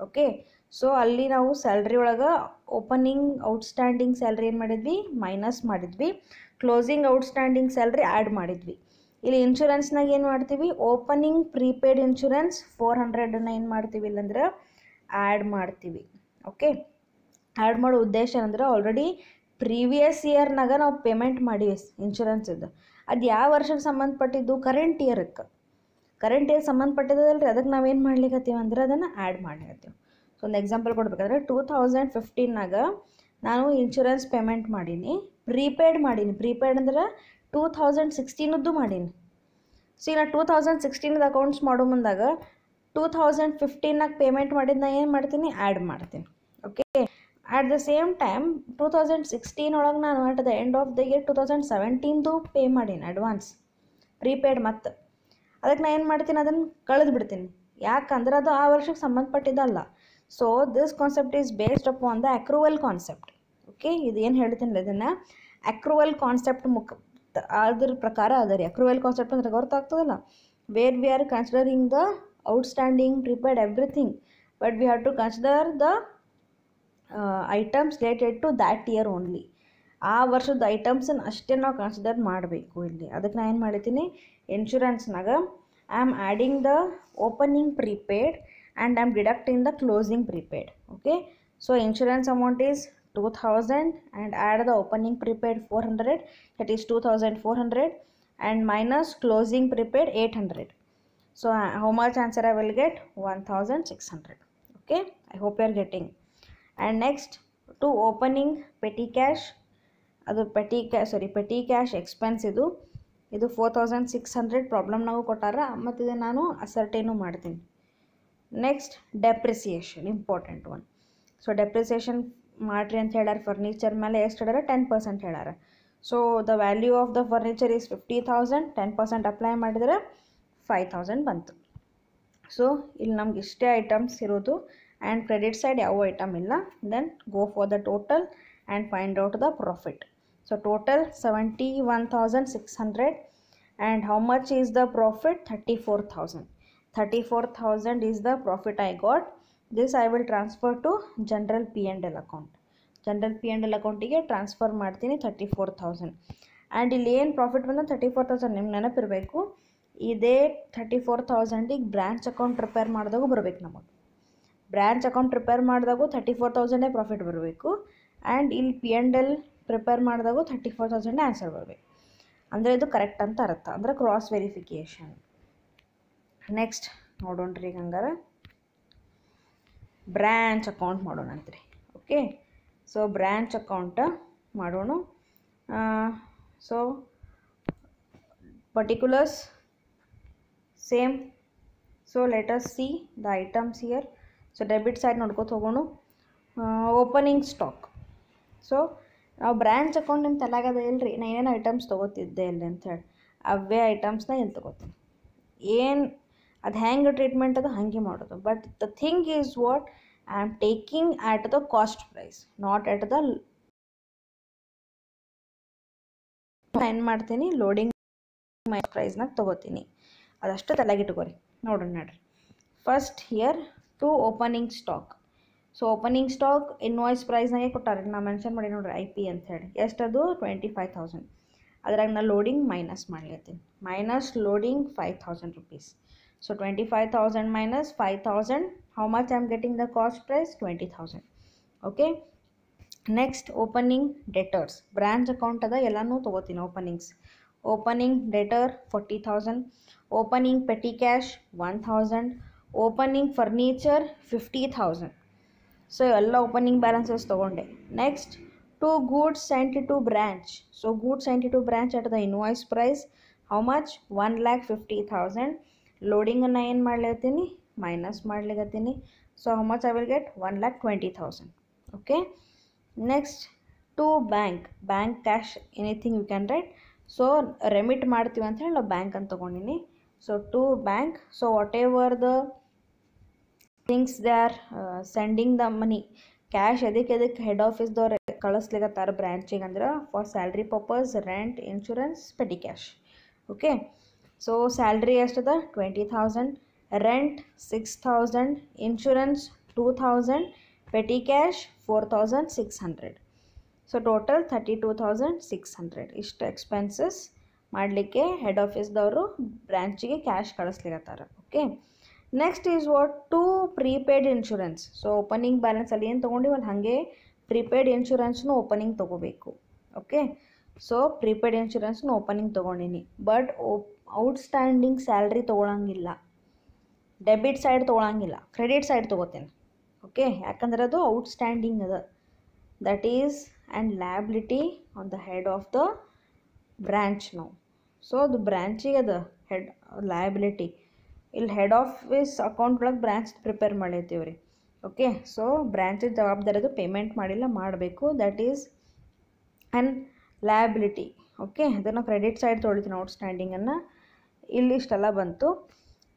ಓಕೆ ಸೊ ಅಲ್ಲಿ ನಾವು ಸ್ಯಾಲ್ರಿ ಒಳಗೆ ಓಪನಿಂಗ್ ಔಟ್ಸ್ಟ್ಯಾಂಡಿಂಗ್ ಸ್ಯಾಲ್ರಿ ಏನು ಮಾಡಿದ್ವಿ? ಮೈನಸ್ ಮಾಡಿದ್ವಿ. ಕ್ಲೋಸಿಂಗ್ ಔಟ್ಸ್ಟ್ಯಾಂಡಿಂಗ್ ಸ್ಯಾಲ್ರಿ ಆ್ಯಡ್ ಮಾಡಿದ್ವಿ. ಇಲ್ಲಿ ಇನ್ಶೂರೆನ್ಸ್ನಾಗ ಏನು ಮಾಡ್ತೀವಿ? ಓಪನಿಂಗ್ ಪ್ರೀಪೇಯ್ಡ್ ಇನ್ಶೂರೆನ್ಸ್ ಫೋರ್ ಹಂಡ್ರೆಡನ್ನು ಏನು ಮಾಡ್ತೀವಿ ಇಲ್ಲಂದ್ರೆ ಆ್ಯಡ್ ಮಾಡ್ತೀವಿ. ಓಕೆ ಆ್ಯಡ್ ಮಾಡೋ ಉದ್ದೇಶ ಅಂದ್ರೆ ಆಲ್ರೆಡಿ ಪ್ರೀವಿಯಸ್ ಇಯರ್ನಾಗ ನಾವು ಪೇಮೆಂಟ್ ಮಾಡೀವಿ ಇನ್ಶೂರೆನ್ಸಿದ್ದು ಅದು ಯಾವ ವರ್ಷಕ್ಕೆ ಸಂಬಂಧಪಟ್ಟಿದ್ದು? ಕರೆಂಟ್ ಇಯರ್ಕ್ಕೆ ಕರೆಂಟ್ ಇಯರ್ ಸಂಬಂಧಪಟ್ಟಿದ್ದಲ್ರಿ ಅದಕ್ಕೆ ನಾವೇನು ಮಾಡ್ಲಿಕತ್ತೀವಿ ಅಂದ್ರೆ ಅದನ್ನು ಆ್ಯಡ್ ಹೇಳ್ತೀವಿ ಸೊ ಒಂದು ಎಕ್ಸಾಂಪಲ್ ಕೊಡ್ಬೇಕಂದ್ರೆ ಟೂ ತೌಸಂಡ್ ಫಿಫ್ಟೀನಾಗ ನಾನು ಇನ್ಶೂರೆನ್ಸ್ ಪೇಮೆಂಟ್ ಮಾಡೀನಿ ಪ್ರೀಪೇಯ್ಡ್ ಮಾಡೀನಿ. ಪ್ರೀಪೇಯ್ಡ್ ಅಂದ್ರೆ ಟೂ ತೌಸಂಡ್ ಸಿಕ್ಸ್ಟೀನದ್ದು ಮಾಡೀನಿ. ಸೊ ಈಗ ಟೂ ತೌಸಂಡ್ ಸಿಕ್ಸ್ಟೀನದ ಅಕೌಂಟ್ಸ್ ಮಾಡೋ ಮುಂದಾಗ ಟೂ ತೌಸಂಡ್ ಫಿಫ್ಟೀನಾಗ ಪೇಮೆಂಟ್ ಮಾಡಿದ್ದು ನಾ ಏನು ಮಾಡ್ತೀನಿ? ಆ್ಯಡ್ ಮಾಡ್ತೀನಿ. Okay at the same time two thousand sixteen ಒಳಗೆ ನಾನು at the end of the year two thousand ಸೆವೆಂಟೀನ್ದು pay ಮಾಡೀನಿ ಅಡ್ವಾನ್ಸ್ ಪ್ರೀಪೇಯ್ಡ್ ಮತ್ತು ಅದಕ್ಕೆ ನಾನು ಏನು ಮಾಡ್ತೀನಿ? ಅದನ್ನು ಕಳೆದು ಬಿಡ್ತೀನಿ. ಯಾಕಂದ್ರೆ ಅದು ಆ ವರ್ಷಕ್ಕೆ ಸಂಬಂಧಪಟ್ಟಿದ್ದಲ್ಲ. So this concept is based up on the accrual concept okay ಇದು ಏನು ಹೇಳ್ತೀನಿ ಇದನ್ನು? ಅಕ್ರೂವಲ್ ಕಾನ್ಸೆಪ್ಟ್ ಮುಖ ಅದ್ರ ಪ್ರಕಾರ ಅದ ರೀ. ಅಕ್ರೂವಲ್ ಕಾನ್ಸೆಪ್ಟ್ ಅಂದ್ರೆ ಗೊತ್ತಾಗ್ತದಲ್ಲ where we are considering the outstanding prepared everything but we have to consider the items related to that year only ಆ ವರ್ಷದ ಐಟಮ್ಸನ್ನು ಅಷ್ಟೇ ನಾವು ಕನ್ಸಿಡರ್ ಮಾಡಬೇಕು ಇಲ್ಲಿ. ಅದಕ್ಕೆ ನಾನು ಏನು ಮಾಡಿದ್ದೀನಿ? ಇನ್ಶೂರೆನ್ಸ್ನಾಗ I am adding the opening prepaid and I am deducting the closing prepaid okay so insurance amount is two thousand and add the opening prepaid four hundred that is two thousand four hundred and minus closing prepaid eight hundred so how much answer I will get one thousand six hundred okay I hope you are and next to opening petty cash ಅದು petty ಕ್ಯಾ ಸಾರಿ petty cash expense ಇದು ಇದು four thousand six hundred ಪ್ರಾಬ್ಲಮ್ನಾಗೂ ಕೊಟ್ಟಾರ, ಮತ್ತು ಇದು ನಾನು ascertain ಮಾಡ್ತೀನಿ. Next depreciation important one so depreciation ಮಾಡಿರಿ ಅಂತ ಹೇಳ್ಯಾರ ಫರ್ನಿಚರ್ ಮೇಲೆ ಎಷ್ಟು ಹೇಳ್ಯಾರ ಟೆನ್ ಪರ್ಸೆಂಟ್ ಹೇಳ್ಯಾರ. So the value of the furniture is fifty thousand ten percent apply ಮಾಡಿದರೆ ಫೈವ್ ತೌಸಂಡ್ ಬಂತು. ಸೊ ಇಲ್ಲಿ ನಮ್ಗೆ ಇಷ್ಟೇ ಐಟಮ್ಸ್ ಇರೋದು ಆ್ಯಂಡ್ ಕ್ರೆಡಿಟ್ ಸೈಡ್ ಯಾವ ಐಟಮ್ ಇಲ್ಲ. Then go for the total and find out the profit so total seventy one thousand six hundred and how much is the profit thirty four thousand thirty four thousand is the profit I got this I will transfer to general P and L account general P and L ಅಕೌಂಟಿಗೆ transfer ಮಾಡ್ತೀನಿ thirty four thousand and ಇಲ್ಲಿ ಏನು profit ಬಂದ thirty four thousand ನಿಮ್ಗೆ ನೆನಪಿರಬೇಕು. ಇದೇ thirty four ತೌಸಂಡಿಗೆ branch account prepare ಮಾಡಿದಾಗೂ ಬರಬೇಕು ನಮಗೆ. ಬ್ರ್ಯಾಂಚ್ ಅಕೌಂಟ್ ಪ್ರಿಪೇರ್ ಮಾಡಿದಾಗೂ ತರ್ಟಿ ಫೋರ್ ತೌಸಂಡೇ ಪ್ರಾಫಿಟ್ ಬರಬೇಕು. ಆ್ಯಂಡ್ ಇಲ್ಲಿ ಪಿ ಆ್ಯಂಡ್ ಎಲ್ ಪ್ರಿಪೇರ್ ಮಾಡಿದಾಗೂ ತರ್ಟಿ ಫೋರ್ ತೌಸಂಡೇ ಆನ್ಸರ್ ಬರಬೇಕು. ಅಂದರೆ ಇದು ಕರೆಕ್ಟ್ ಅಂತ ಅರ್ಥ. ಅಂದರೆ ಕ್ರಾಸ್ ವೆರಿಫಿಕೇಷನ್ ನೆಕ್ಸ್ಟ್ ನೋಡೋಣ್ರಿ ಹಂಗಾರೆ. ಬ್ರ್ಯಾಂಚ್ ಅಕೌಂಟ್ ಮಾಡೋಣ ಅಂತ್ರಿ. ಓಕೆ? ಸೊ, ಬ್ರ್ಯಾಂಚ್ ಅಕೌಂಟ ಮಾಡೋಣ. So particulars same so as see the items year so debit side ನೋಡ್ಕೋತ ಹೋಗೋಣ. ಓಪನಿಂಗ್ ಸ್ಟಾಕ್ ಸೊ ನಾವು ಬ್ರ್ಯಾಂಚ್ ಅಕೌಂಟ್ ನಿಮ್ಮ ತಲೆಗದ ಇಲ್ರಿ. ನಾನು ಏನೇನು ಐಟಮ್ಸ್ ತೊಗೋತಿದ್ದೆ ಅಂತ ಹೇಳಿ. ಅವೇ ಐಟಮ್ಸ್ನ ಇಲ್ಲಿ ತೊಗೋತೀನಿ ಏನು ಅದು ಹೆಂಗೆ ಟ್ರೀಟ್ಮೆಂಟ್ ಅದು ಹಾಗೆ ಮಾಡೋದು. But the thing is what I am taking at the cost price not at the ಏನು ಮಾಡ್ತೀನಿ ಲೋಡಿಂಗ್ ಮೈ ಪ್ರೈಸ್ನಾಗ ತೊಗೋತೀನಿ. ಅದಷ್ಟು ತಲೆಗಿಟ್ಕೋರಿ ನೋಡೋಣ ನೋಡ್ರಿ. First here to opening stock so opening stock invoice ಪ್ರೈಸ್ನಾಗೆ ಕೊಟ್ಟಾರೆ. ನಾ ಮೆನ್ಷನ್ ಮಾಡಿ ನೋಡ್ರಿ ಐ ಪಿ ಅಂತ ಹೇಳಿ. ಅದು ಟ್ವೆಂಟಿ ಫೈವ್ ತೌಸಂಡ್ ಅದ್ರಾಗ ನಾ loading minus ಮಾಡ್ಲತ್ತೀನಿ. Minus loading five thousand rupees five thousand how much I am getting the cost price twenty thousand okay next opening debtors branch account ಅದ ಎಲ್ಲನೂ ತಗೋತೀನಿ forty thousand opening petty cash one thousand opening furniture fifty thousand so ಎಲ್ಲ opening balances ತೊಗೊಂಡೆ. Next to goods sent to branch so goods sent to branch at the invoice price how much one lakh fifty ಲೋಡಿಂಗನ್ನು ಏನು ಮಾಡ್ಲತ್ತೀನಿ minus ಮಾಡ್ಲಿಕತ್ತೀನಿ. So how much I will get one lakh twenty thousand okay next to bank bank cash anything you can write so remit ಮಾಡ್ತೀವಿ ಅಂತ ಹೇಳಿ ನಾವು bank ಅಂತ ತೊಗೊಂಡಿನಿ. So to bank so whatever the things they are sending the money cash ಎದಕ್ಕೆ ಎದಕ್ಕೆ head ಆಫೀಸ್ದವ್ರು ಕಳಿಸ್ಲಿಕತ್ತಾರ ಬ್ರ್ಯಾಂಚಿಗೆ ಅಂದ್ರೆ for salary purpose rent insurance petty cash okay so salary ಎಷ್ಟದ twenty thousand rent six thousand insurance two thousand petty cash four thousand six hundred so total thirty two thousand six hundred ಇಷ್ಟು expenses ಮಾಡಲಿಕ್ಕೆ head ಆಫೀಸ್ದವರು ಬ್ರ್ಯಾಂಚಿಗೆ cash ಕಳಿಸ್ಲಿಕತ್ತಾರ. Okay next is what to prepaid insurance so opening ಬ್ಯಾಲೆನ್ಸಲ್ಲಿ ಏನು ತೊಗೊಂಡಿವಲ್ಲ ಹಾಗೆ prepaid ಇನ್ಶೂರೆನ್ಸ್ನು opening ತೊಗೋಬೇಕು. Okay so prepaid ಇನ್ಶೂರೆನ್ಸ್ನ ಓಪನಿಂಗ್ ತೊಗೊಂಡಿನಿ. ಬಟ್ ಔಟ್ಸ್ಟ್ಯಾಂಡಿಂಗ್ ಸ್ಯಾಲ್ರಿ ತೊಗೊಳಂಗಿಲ್ಲ. ಡೆಬಿಟ್ ಸೈಡ್ ತೊಗೊಳಂಗಿಲ್ಲ. ಕ್ರೆಡಿಟ್ ಸೈಡ್ ತೊಗೋತೇನೆ. ಓಕೆ ಯಾಕಂದ್ರೆ ಅದು ಔಟ್ಸ್ಟ್ಯಾಂಡಿಂಗ್ ಅದ. That is and liability on the head of the branch ನಾವು ಸೊ ಅದು ಬ್ರ್ಯಾಂಚಿಗೆ ಅದ ಹೆಡ್ ಲಯಬಿಲಿಟಿ ಇಲ್ಲಿ ಹೆಡ್ ಆಫೀಸ್ ಅಕೌಂಟ್ ಒಳಗೆ ಬ್ರ್ಯಾಂಚ್ ಪ್ರಿಪೇರ್ ಮಾಡಿರ್ತೀವಿ ರೀ. ಓಕೆ ಸೊ ಬ್ರ್ಯಾಂಚ್ ಜವಾಬ್ದಾರಿ ಅದು ಪೇಮೆಂಟ್ ಮಾಡಿಲ್ಲ, ಮಾಡಬೇಕು. That is an liability okay ಅದನ್ನು ಕ್ರೆಡಿಟ್ ಸೈಡ್ ತೊಳಿತೀನಿ ಔಟ್ಸ್ಟ್ಯಾಂಡಿಂಗನ್ನು ಇಲ್ಲಿ ಇಷ್ಟೆಲ್ಲ ಬಂತು.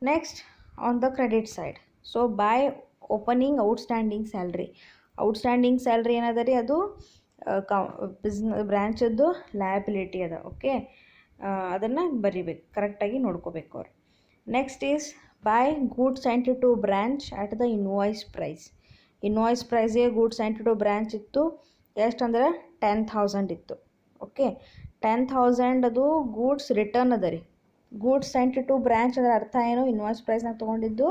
Next on the credit side so by opening outstanding salary outstanding salary ಏನದ ರೀ ಅದು ಕ ಬಿಸ್ನ ಬ್ರ್ಯಾಂಚದ್ದು ಲಯಬಿಲಿಟಿ ಅದ ಓಕೆ ಅದನ್ನು ಬರಿಬೇಕು. ಕರೆಕ್ಟಾಗಿ ನೋಡ್ಕೋಬೇಕು ಅವ್ರು. Next is by good sent to branch at the invoice price invoice ಪ್ರೈಸ್ಗೆ good sent to branch ಇತ್ತು. ಎಷ್ಟು ಅಂದ್ರೆ? ಟೆನ್ ಥೌಸಂಡ್ ಇತ್ತು. ಓಕೆ? ಟೆನ್ ಥೌಸಂಡ್ ಅದು ಗೂಡ್ಸ್ ರಿಟರ್ನ್ ಅದ ರೀ. ಗೂಡ್ಸ್ ಸೆಂಟ್ ಟು ಬ್ರ್ಯಾಂಚ್ ಅದರ ಅರ್ಥ ಏನು? ಇನ್ವಾಯ್ಸ್ ಪ್ರೈಸ್ನಾಗ ತೊಗೊಂಡಿದ್ದು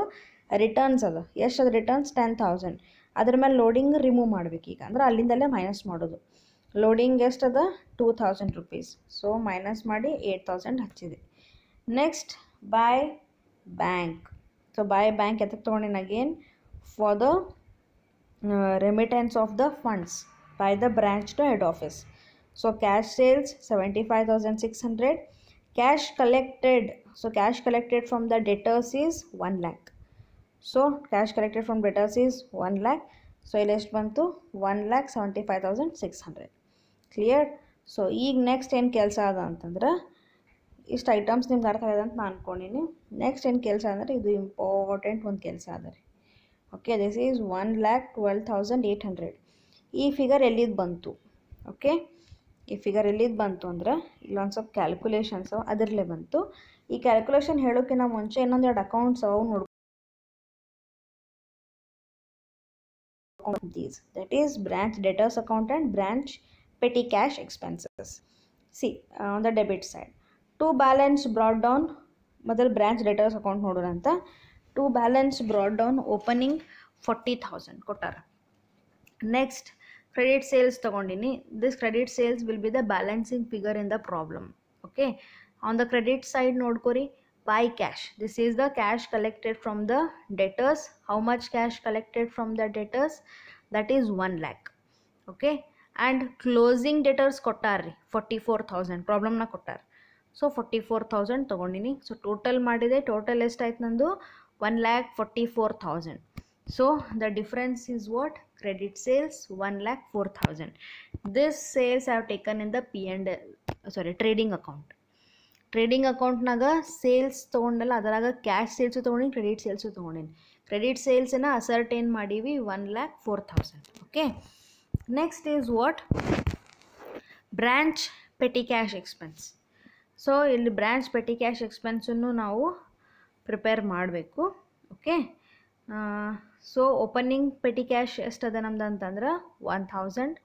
ರಿಟರ್ನ್ಸ್ ಅದು. ಎಷ್ಟು ಅದು ರಿಟರ್ನ್ಸ್ ಟೆನ್ ಥೌಸಂಡ್ ಅದ್ರ ಮೇಲೆ ಲೋಡಿಂಗ್ ರಿಮೂವ್ ಮಾಡ್ಬೇಕು ಈಗ. ಅಂದ್ರೆ ಅಲ್ಲಿಂದಲೇ ಮೈನಸ್ ಮಾಡೋದು. ಲೋಡಿಂಗ್ ಎಷ್ಟು ಅದ? Two thousand rupees so minus ಮಾಡಿ ಏಯ್ಟ್ ತೌಸಂಡ್ ಹಚ್ಚಿದೆ. Next by bank so by bank ಎತ್ತಕ್ಕೆ ತೊಗೊಂಡಿನ again for the remittance of the funds by the branch to head office so cash sales seventy five thousand six hundred cash collected so cash collected from the debtors is one lakh so cash collected from debtors is one lakh so ಇಲ್ಲಿ ಎಷ್ಟು ಬಂತು one lakh seventy five thousand six hundred clear so ಈಗ next ಏನು ಕೆಲಸ ಅದ ಅಂತಂದ್ರೆ, ಇಷ್ಟು items ನಿಮ್ಗೆ ಅರ್ಥ ಆಗಿದೆ ಅಂತ ನಾನು ಅನ್ಕೊಂಡೀನಿ. ನೆಕ್ಸ್ಟ್ ಏನು ಕೆಲಸ ಅಂದರೆ, ಇದು ಇಂಪಾರ್ಟೆಂಟ್ ಒಂದು ಕೆಲಸ ಅದ ರೀ. Okay this is one lakh twelve thousand eight hundred ಈ ಫಿಗರ್ ಎಲ್ಲಿದ್ದು ಬಂತು? ಓಕೆ ಈ ಫಿಗರ್ ಎಲ್ಲಿದ್ದು ಬಂತು ಅಂದ್ರೆ ಇಲ್ಲೊಂದು ಸ್ವಲ್ಪ ಕ್ಯಾಲ್ಕುಲೇಷನ್ಸ್ ಅದರಲ್ಲೇ ಬಂತು. ಈ ಕ್ಯಾಲ್ಕುಲೇಷನ್ ಹೇಳೋಕ್ಕಿಂತ ಮುಂಚೆ ಇನ್ನೊಂದೆರಡು ಅಕೌಂಟ್ಸ್ ಅವು ನೋಡ್ these. That is branch debtors account and branch petty cash expenses. See uh, on the debit side. To balance brought ಮೊದಲು ಬ್ರಾಂಚ್ ಡೆಟರ್ಸ್ ಅಕೌಂಟ್ ನೋಡೋಣ ಅಂತ. To balance brought down opening forty thousand ಕೊಟ್ಟಾರ. Next credit sales ತೊಗೊಂಡಿನಿ. This credit sales will be the balancing figure in the problem okay on the credit side ನೋಡ್ಕೊರಿ. By cash this is the cash collected from the debtors how much cash collected from the debtors that is one lakh okay and closing debtors ಕೊಟ್ಟಾರ್ರಿ. Forty four thousand ಪ್ರಾಬ್ಲಮ್ನ ಕೊಟ್ಟಾರ. So forty four thousand ತೊಗೊಂಡಿನಿ. So total ಮಾಡಿದೆ. Total ಎಷ್ಟಾಯ್ತು ನಂದು? One lakh forty four thousand so the difference is what? Credit sales one lakh four thousand this sales have taken in the P and sorry trading account. Trading ಅಕೌಂಟ್ನಾಗ sales ತೊಗೊಂಡಲ್ಲ ಅದರಾಗ cash sales ತೊಗೊಂಡಿನಿ credit sales ತೊಗೊಂಡಿನಿ credit ಸೇಲ್ಸನ್ನ ascertain ಮಾಡೀವಿ one lakh four thousand okay next is what branch petty cash expense so ಇಲ್ಲಿ branch petty cash ಎಕ್ಸ್ಪೆನ್ಸನ್ನು ನಾವು ಪ್ರಿಪೇರ್ ಮಾಡಬೇಕು. Okay so opening petty cash ಎಷ್ಟದ ನಮ್ದು ಅಂತಂದ್ರೆ ಒನ್ ಥೌಸಂಡ್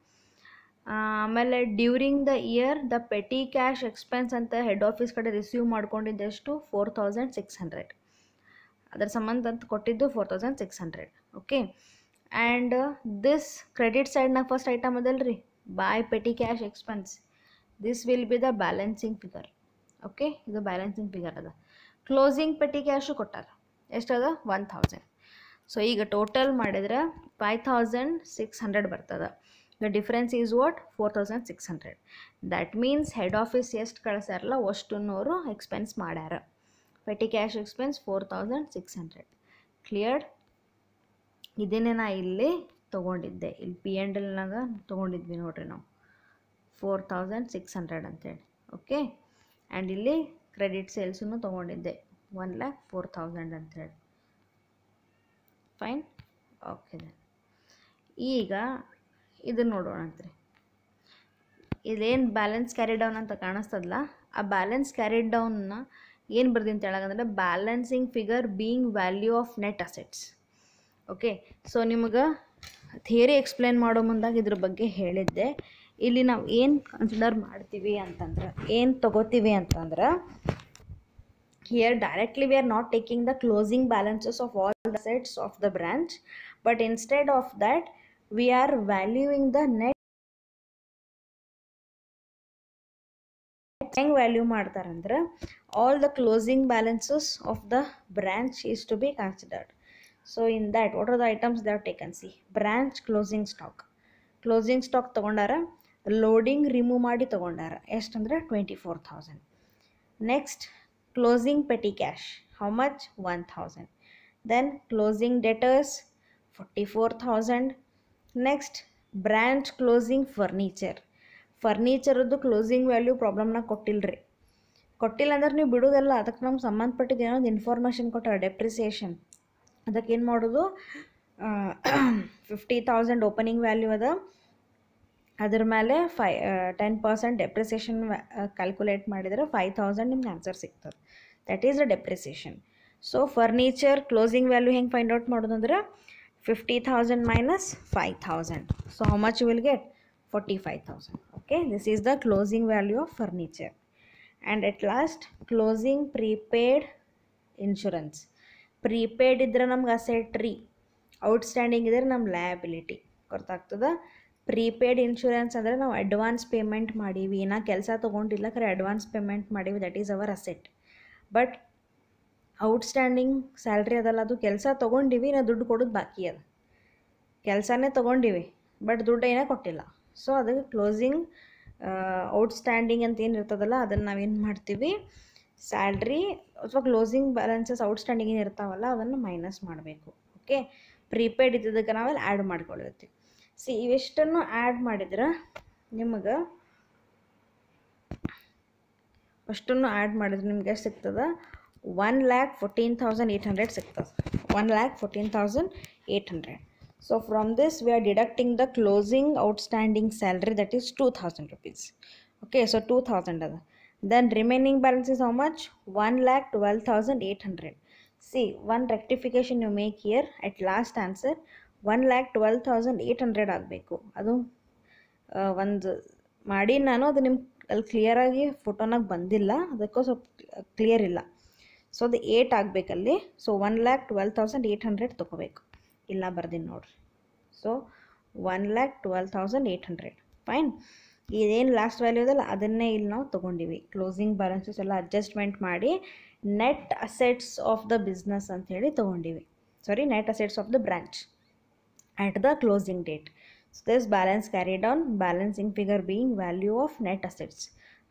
ಆಮೇಲೆ during the year the petty cash expense ಅಂತ head office ಕಡೆ receive ಮಾಡ್ಕೊಂಡಿದ್ದೆಷ್ಟು ಫೋರ್ ಥೌಸಂಡ್ ಸಿಕ್ಸ್ ಹಂಡ್ರೆಡ್ ಅದರ ಸಂಬಂಧ ಅಂತ ಕೊಟ್ಟಿದ್ದು four thousand six hundred okay and this credit ಸೈಡ್ನಾಗ first item ಅದಲ್ಲ ರೀ by petty cash expense this will be the balancing figure okay ಇದು ಬ್ಯಾಲೆನ್ಸಿಂಗ್ ಫಿಗರ್ ಅದ. ಕ್ಲೋಸಿಂಗ್ ಪೆಟಿ ಕ್ಯಾಶು ಕೊಟ್ಟಾರ. ಎಷ್ಟದ? ಒನ್ ಥೌಸಂಡ್ ಸೊ ಈಗ ಟೋಟಲ್ ಮಾಡಿದ್ರೆ ಫೈವ್ ಥೌಸಂಡ್ ಸಿಕ್ಸ್ ಹಂಡ್ರೆಡ್ ಬರ್ತದೆ. The difference is what four thousand six hundred that means head office ಎಷ್ಟು ಕಳಿಸ್ಯಾರಲ್ಲ, ಅಷ್ಟನ್ನೋರು ಎಕ್ಸ್ಪೆನ್ಸ್ ಮಾಡ್ಯಾರ. Petty cash expense four thousand six hundred clear ಇದನ್ನೇ ನಾ ಇಲ್ಲಿ ತೊಗೊಂಡಿದ್ದೆ. ಇಲ್ಲಿ ಪಿ ಎಂಡ್ ಎಲ್ನಾಗ ತೊಗೊಂಡಿದ್ವಿ ನೋಡ್ರಿ ನಾವು. ಫೋರ್ ತೌಸಂಡ್ ಸಿಕ್ಸ್ ಹಂಡ್ರೆಡ್ ಅಂತೇಳಿ. ಓಕೆ ಆ್ಯಂಡ್ ಇಲ್ಲಿ ಕ್ರೆಡಿಟ್ ಸೇಲ್ಸನ್ನು ತೊಗೊಂಡಿದ್ದೆ. ಒನ್ ಲ್ಯಾಕ್ ಫೋರ್ ತೌಸಂಡ್ ಅಂತೇಳಿ. ಫೈನ್ ಓಕೆ ಈಗ ಇದನ್ನು ನೋಡೋಣ ಅಂತ್ರಿ ಇದೇನು ಬ್ಯಾಲೆನ್ಸ್ ಕ್ಯಾರಿ ಡೌನ್ ಅಂತ ಕಾಣಿಸ್ತದಲ್ಲ ಆ ಬ್ಯಾಲೆನ್ಸ್ ಕ್ಯಾರಿ ಡೌನ್ನ ಏನು ಬರ್ದಿಂತ ಹೇಳಕಂದ್ರೆ balancing figure being value of net assets okay so ನಿಮಗೆ ಥಿಯರಿ ಎಕ್ಸ್ಪ್ಲೇನ್ ಮಾಡೋ ಮುಂದಾಗ ಇದ್ರ ಬಗ್ಗೆ ಹೇಳಿದ್ದೆ. ಇಲ್ಲಿ ನಾವು ಏನು ಕನ್ಸಿಡರ್ ಮಾಡ್ತೀವಿ ಅಂತಂದ್ರೆ, ಏನು ತಗೋತೀವಿ ಅಂತಂದ್ರೆ here directly we are not taking the closing balances of all the assets of the branch, but instead of that, we are valuing the net ಹೆಂಗೆ ವ್ಯಾಲ್ಯೂ ಮಾಡ್ತಾರಂದ್ರೆ all the closing balances of the branch is to be considered so in that what are the items they taken see branch closing stock closing stock ತೊಗೊಂಡಾರ loading remove ಮಾಡಿ ತೊಗೊಂಡಾರ ಎಷ್ಟಂದ್ರೆ twenty four thousand next closing petty cash. How much? 1000 then closing debtors? 44000 next branch closing furniture ಫರ್ನಿಚರದ್ದು closing value ಪ್ರಾಬ್ಲಮ್ನ ರೀ ಕೊಟ್ಟಿಲ್ಲ ಅಂದ್ರೆ ನೀವು ಬಿಡೋದಲ್ಲ, ಅದಕ್ಕೆ ನಮ್ಗೆ ಸಂಬಂಧಪಟ್ಟಿದ್ದು ಏನೋ ಒಂದು ಇನ್ಫಾರ್ಮೇಷನ್ ಕೊಟ್ಟಾರೆ ಡೆಪ್ರಿಸಿಯೇಷನ್ ಅದಕ್ಕೆ ಏನು ಮಾಡೋದು? ಫಿಫ್ಟಿ ತೌಸಂಡ್ ಓಪನಿಂಗ್ ವ್ಯಾಲ್ಯೂ ಅದ. ಅದ್ರ ಮೇಲೆ ಫೈ ಟೆನ್ ಪರ್ಸೆಂಟ್ ಡೆಪ್ರಿಸಿಯೇಷನ್ ಕ್ಯಾಲ್ಕುಲೇಟ್ ಮಾಡಿದರೆ ಫೈವ್ ತೌಸಂಡ್ ನಿಮ್ಗೆ ಆನ್ಸರ್ ಸಿಗ್ತದೆ. That is the depreciation so furniture closing value ಹೆಂಗೆ ಫೈಂಡ್ ಔಟ್ ಮಾಡೋದಂದ್ರೆ fifty thousand minus five thousand so how much will get forty five thousand okay this is the closing value of furniture and at last closing prepaid insurance prepaid ಇದ್ರೆ ನಮ್ಗೆ asset ರೀ. Outstanding ಇದ್ರೆ ನಮ್ಮ liability ಗೊತ್ತಾಗ್ತದ? Prepaid insurance ಅಂದರೆ ನಾವು advance payment ಮಾಡೀವಿ. ನಾ ಕೆಲಸ ತೊಗೊಂಡಿಲ್ಲ, ಖರೆ ಅಡ್ವಾನ್ಸ್ ಪೇಮೆಂಟ್ ಮಾಡೀವಿ. That is our asset but outstanding salary ಅದಲ್ಲ, ಅದು ಕೆಲಸ ತೊಗೊಂಡಿವಿ ನಾ ದುಡ್ಡು ಕೊಡೋದು ಬಾಕಿ ಅದು. ಕೆಲಸನೇ ತೊಗೊಂಡಿವಿ ಬಟ್ ದುಡ್ಡು ಏನೇ ಕೊಟ್ಟಿಲ್ಲ. ಸೊ ಅದಕ್ಕೆ ಕ್ಲೋಸಿಂಗ್ ಔಟ್ಸ್ಟ್ಯಾಂಡಿಂಗ್ ಅಂತ ಏನು ಇರ್ತದಲ್ಲ, ಅದನ್ನು ನಾವೇನು ಮಾಡ್ತೀವಿ? ಸ್ಯಾಲ್ರಿ ಅಥವಾ ಕ್ಲೋಸಿಂಗ್ ಬ್ಯಾಲೆನ್ಸಸ್ ಔಟ್ಸ್ಟ್ಯಾಂಡಿಂಗ್ ಏನು ಇರ್ತಾವಲ್ಲ, ಅದನ್ನು ಮೈನಸ್ ಮಾಡಬೇಕು. ಓಕೆ ಪ್ರೀಪೇಯ್ಡ್ ಇದ್ದಿದ್ದಕ್ಕೆ ನಾವೆಲ್ಲ ಆ್ಯಡ್ ಮಾಡ್ಕೊಳಿರ್ತೀವಿ ಸಿ, ಇವೆಷ್ಟನ್ನು ಆ್ಯಡ್ ಮಾಡಿದ್ರೆ ನಿಮಗೆ ಅಷ್ಟನ್ನು ಆ್ಯಡ್ ಮಾಡಿದ್ರೆ ನಿಮ್ಗೆ ಎಷ್ಟು ಸಿಗ್ತದೆ? One lakh fourteen thousand eight hundred ಸಿಗ್ತದೆ. One lakh fourteen thousand eight hundred so from this we are deducting the closing outstanding salary that is two thousand rupees okay so two thousand ಅದ. Then remaining balance is how much one lakh twelve thousand eight hundred see one rectification you make year at last answer one lakh twelve thousand eight hundred ಆಗಬೇಕು. ಅದು ಒಂದು ಮಾಡಿ ನಾನು ಅದು ನಿಮ್ಮ ಅಲ್ಲಿ ಕ್ಲಿಯರಾಗಿ ಫೋಟೋನಾಗ ಬಂದಿಲ್ಲ. ಅದಕ್ಕೂ ಸ್ವಲ್ಪ ಕ್ಲಿಯರ್ ಇಲ್ಲ. ಸೊ ಅದು eight ಆಗಬೇಕಲ್ಲಿ so one lakh twelve thousand eight hundred ತೊಗೋಬೇಕು. ಇಲ್ಲ, ಬರ್ದಿನಿ ನೋಡ್ರಿ. So one lakh twelve thousand eight hundred. Fine ಇದೇನು ಲಾಸ್ಟ್ ವ್ಯಾಲ್ಯೂ ಇದಲ್ಲ, ಅದನ್ನೇ ಇಲ್ಲಿ ನಾವು ತೊಗೊಂಡಿವಿ. ಕ್ಲೋಸಿಂಗ್ ಬ್ಯಾಲೆನ್ಸಸ್ ಎಲ್ಲ ಅಡ್ಜಸ್ಟ್ಮೆಂಟ್ ಮಾಡಿ net assets of the business ಅಂಥೇಳಿ ತೊಗೊಂಡಿವಿ. Sorry net assets of the branch at the closing date. So this balance carried on, balancing figure being value of net assets.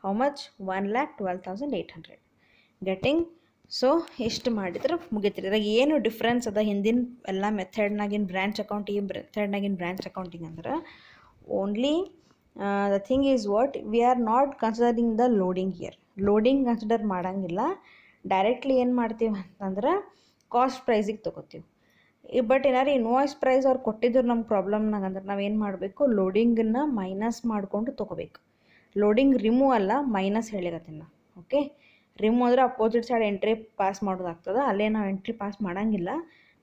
How much? One lakh twelve thousand eight hundred. Getting so ಇಷ್ಟು ಮಾಡಿದ್ರೆ ಮುಗಿತೀರಿ ಇದಾಗ ಏನು difference ಅದ ಹಿಂದಿನ ಎಲ್ಲ ಮೆಥಡ್ನಾಗಿನ branch account ಈ ಮೆಥಡ್ನಾಗಿನ branch accounting ಅಂದ್ರೆ only the thing is what we are not considering the loading year loading consider ಮಾಡೋಂಗಿಲ್ಲ ಡೈರೆಕ್ಟ್ಲಿ ಏನು ಮಾಡ್ತೀವಿ ಅಂತಂದ್ರೆ ಕಾಸ್ಟ್ ಪ್ರೈಸಿಗೆ ತೊಗೋತೀವಿ ಬಟ್ ಏನಾರು ಇನ್ವಾಯ್ಸ್ ಪ್ರೈಸ್ ಅವ್ರು ಕೊಟ್ಟಿದ್ರು ಅಂದ್ರೆ ನಾವು ಏನು ಮಾಡಬೇಕು? ಲೋಡಿಂಗನ್ನು ಮೈನಸ್ ಮಾಡಿಕೊಂಡು ತೊಗೋಬೇಕು. ಲೋಡಿಂಗ್ ರಿಮೂವ್ ಅಲ್ಲ ಮೈನಸ್ ಹೇಳಿಗತ್ತೀನಿ ನಾ ಓಕೆ ರಿಮೂವ್ ಅಂದರೆ ಅಪೋಸಿಟ್ ಸೈಡ್ ಎಂಟ್ರಿ ಪಾಸ್ ಮಾಡೋದಾಗ್ತದೆ. ಅಲ್ಲೇ ನಾವು ಎಂಟ್ರಿ ಪಾಸ್ ಮಾಡೋಂಗಿಲ್ಲ.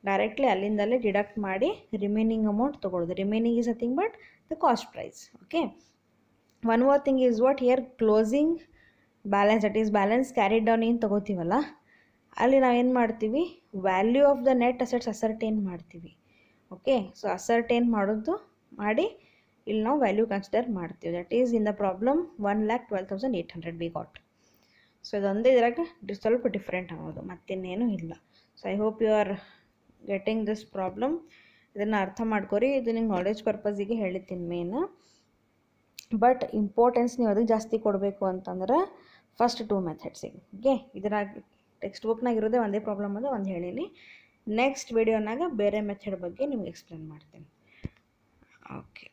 ಡೈರೆಕ್ಟ್ಲಿ ಅಲ್ಲಿಂದಲೇ ಡಿಡಕ್ಟ್ ಮಾಡಿ ರಿಮೈನಿಂಗ್ ಅಮೌಂಟ್ ತೊಗೊಳೋದು. Remaining is a thing but the cost price okay one more thing is what here closing balance that is balance carry down ಏನು ತೊಗೋತೀವಲ್ಲ? ಅಲ್ಲಿ ನಾವೇನು ಮಾಡ್ತೀವಿ? Value of the net assets ascertain ಮಾಡ್ತೀವಿ. Okay so ascertain ಮಾಡೋದು ಮಾಡಿ ಇಲ್ಲಿ ನಾವು ವ್ಯಾಲ್ಯೂ ಕನ್ಸಿಡರ್ ಮಾಡ್ತೀವಿ. That is in the problem one lakh twelve thousand eight hundred be got so ಇದೊಂದೇ ಇದ್ರಾಗ ಸ್ವಲ್ಪ ಡಿಫ್ರೆಂಟ್ ಆಗೋದು. ಮತ್ತಿನ್ನೇನು ಇಲ್ಲ. So I hope you are getting this problem ಇದನ್ನು ಅರ್ಥ ಮಾಡ್ಕೊರಿ. ಇದು ನಿಮ್ಗೆ ನಾಲೆಜ್ ಪರ್ಪಸಿಗೆ ಹೇಳಿದ್ದೀನಿ ಮೇನ್ ಬಟ್ ಇಂಪಾರ್ಟೆನ್ಸ್ ನೀವು ಅದಕ್ಕೆ ಜಾಸ್ತಿ ಕೊಡಬೇಕು ಅಂತಂದ್ರೆ ಫಸ್ಟ್ ಟೂ ಮೆಥಡ್ಸಿಗೆ ಓಕೆ ಇದ್ರಾಗ ಟೆಕ್ಸ್ಟ್ ಬುಕ್ನಾಗ ಇರೋದೇ ಒಂದೇ ಪ್ರಾಬ್ಲಮ್ ಅದು, ಒಂದು ಹೇಳೀನಿ. ನೆಕ್ಸ್ಟ್ ವಿಡಿಯೋನಾಗ ಬೇರೆ ಮೆಥಡ್ ಬಗ್ಗೆ ನಿಮ್ಗೆ ಎಕ್ಸ್ಪ್ಲೇನ್ ಮಾಡ್ತೀನಿ. ಓಕೆ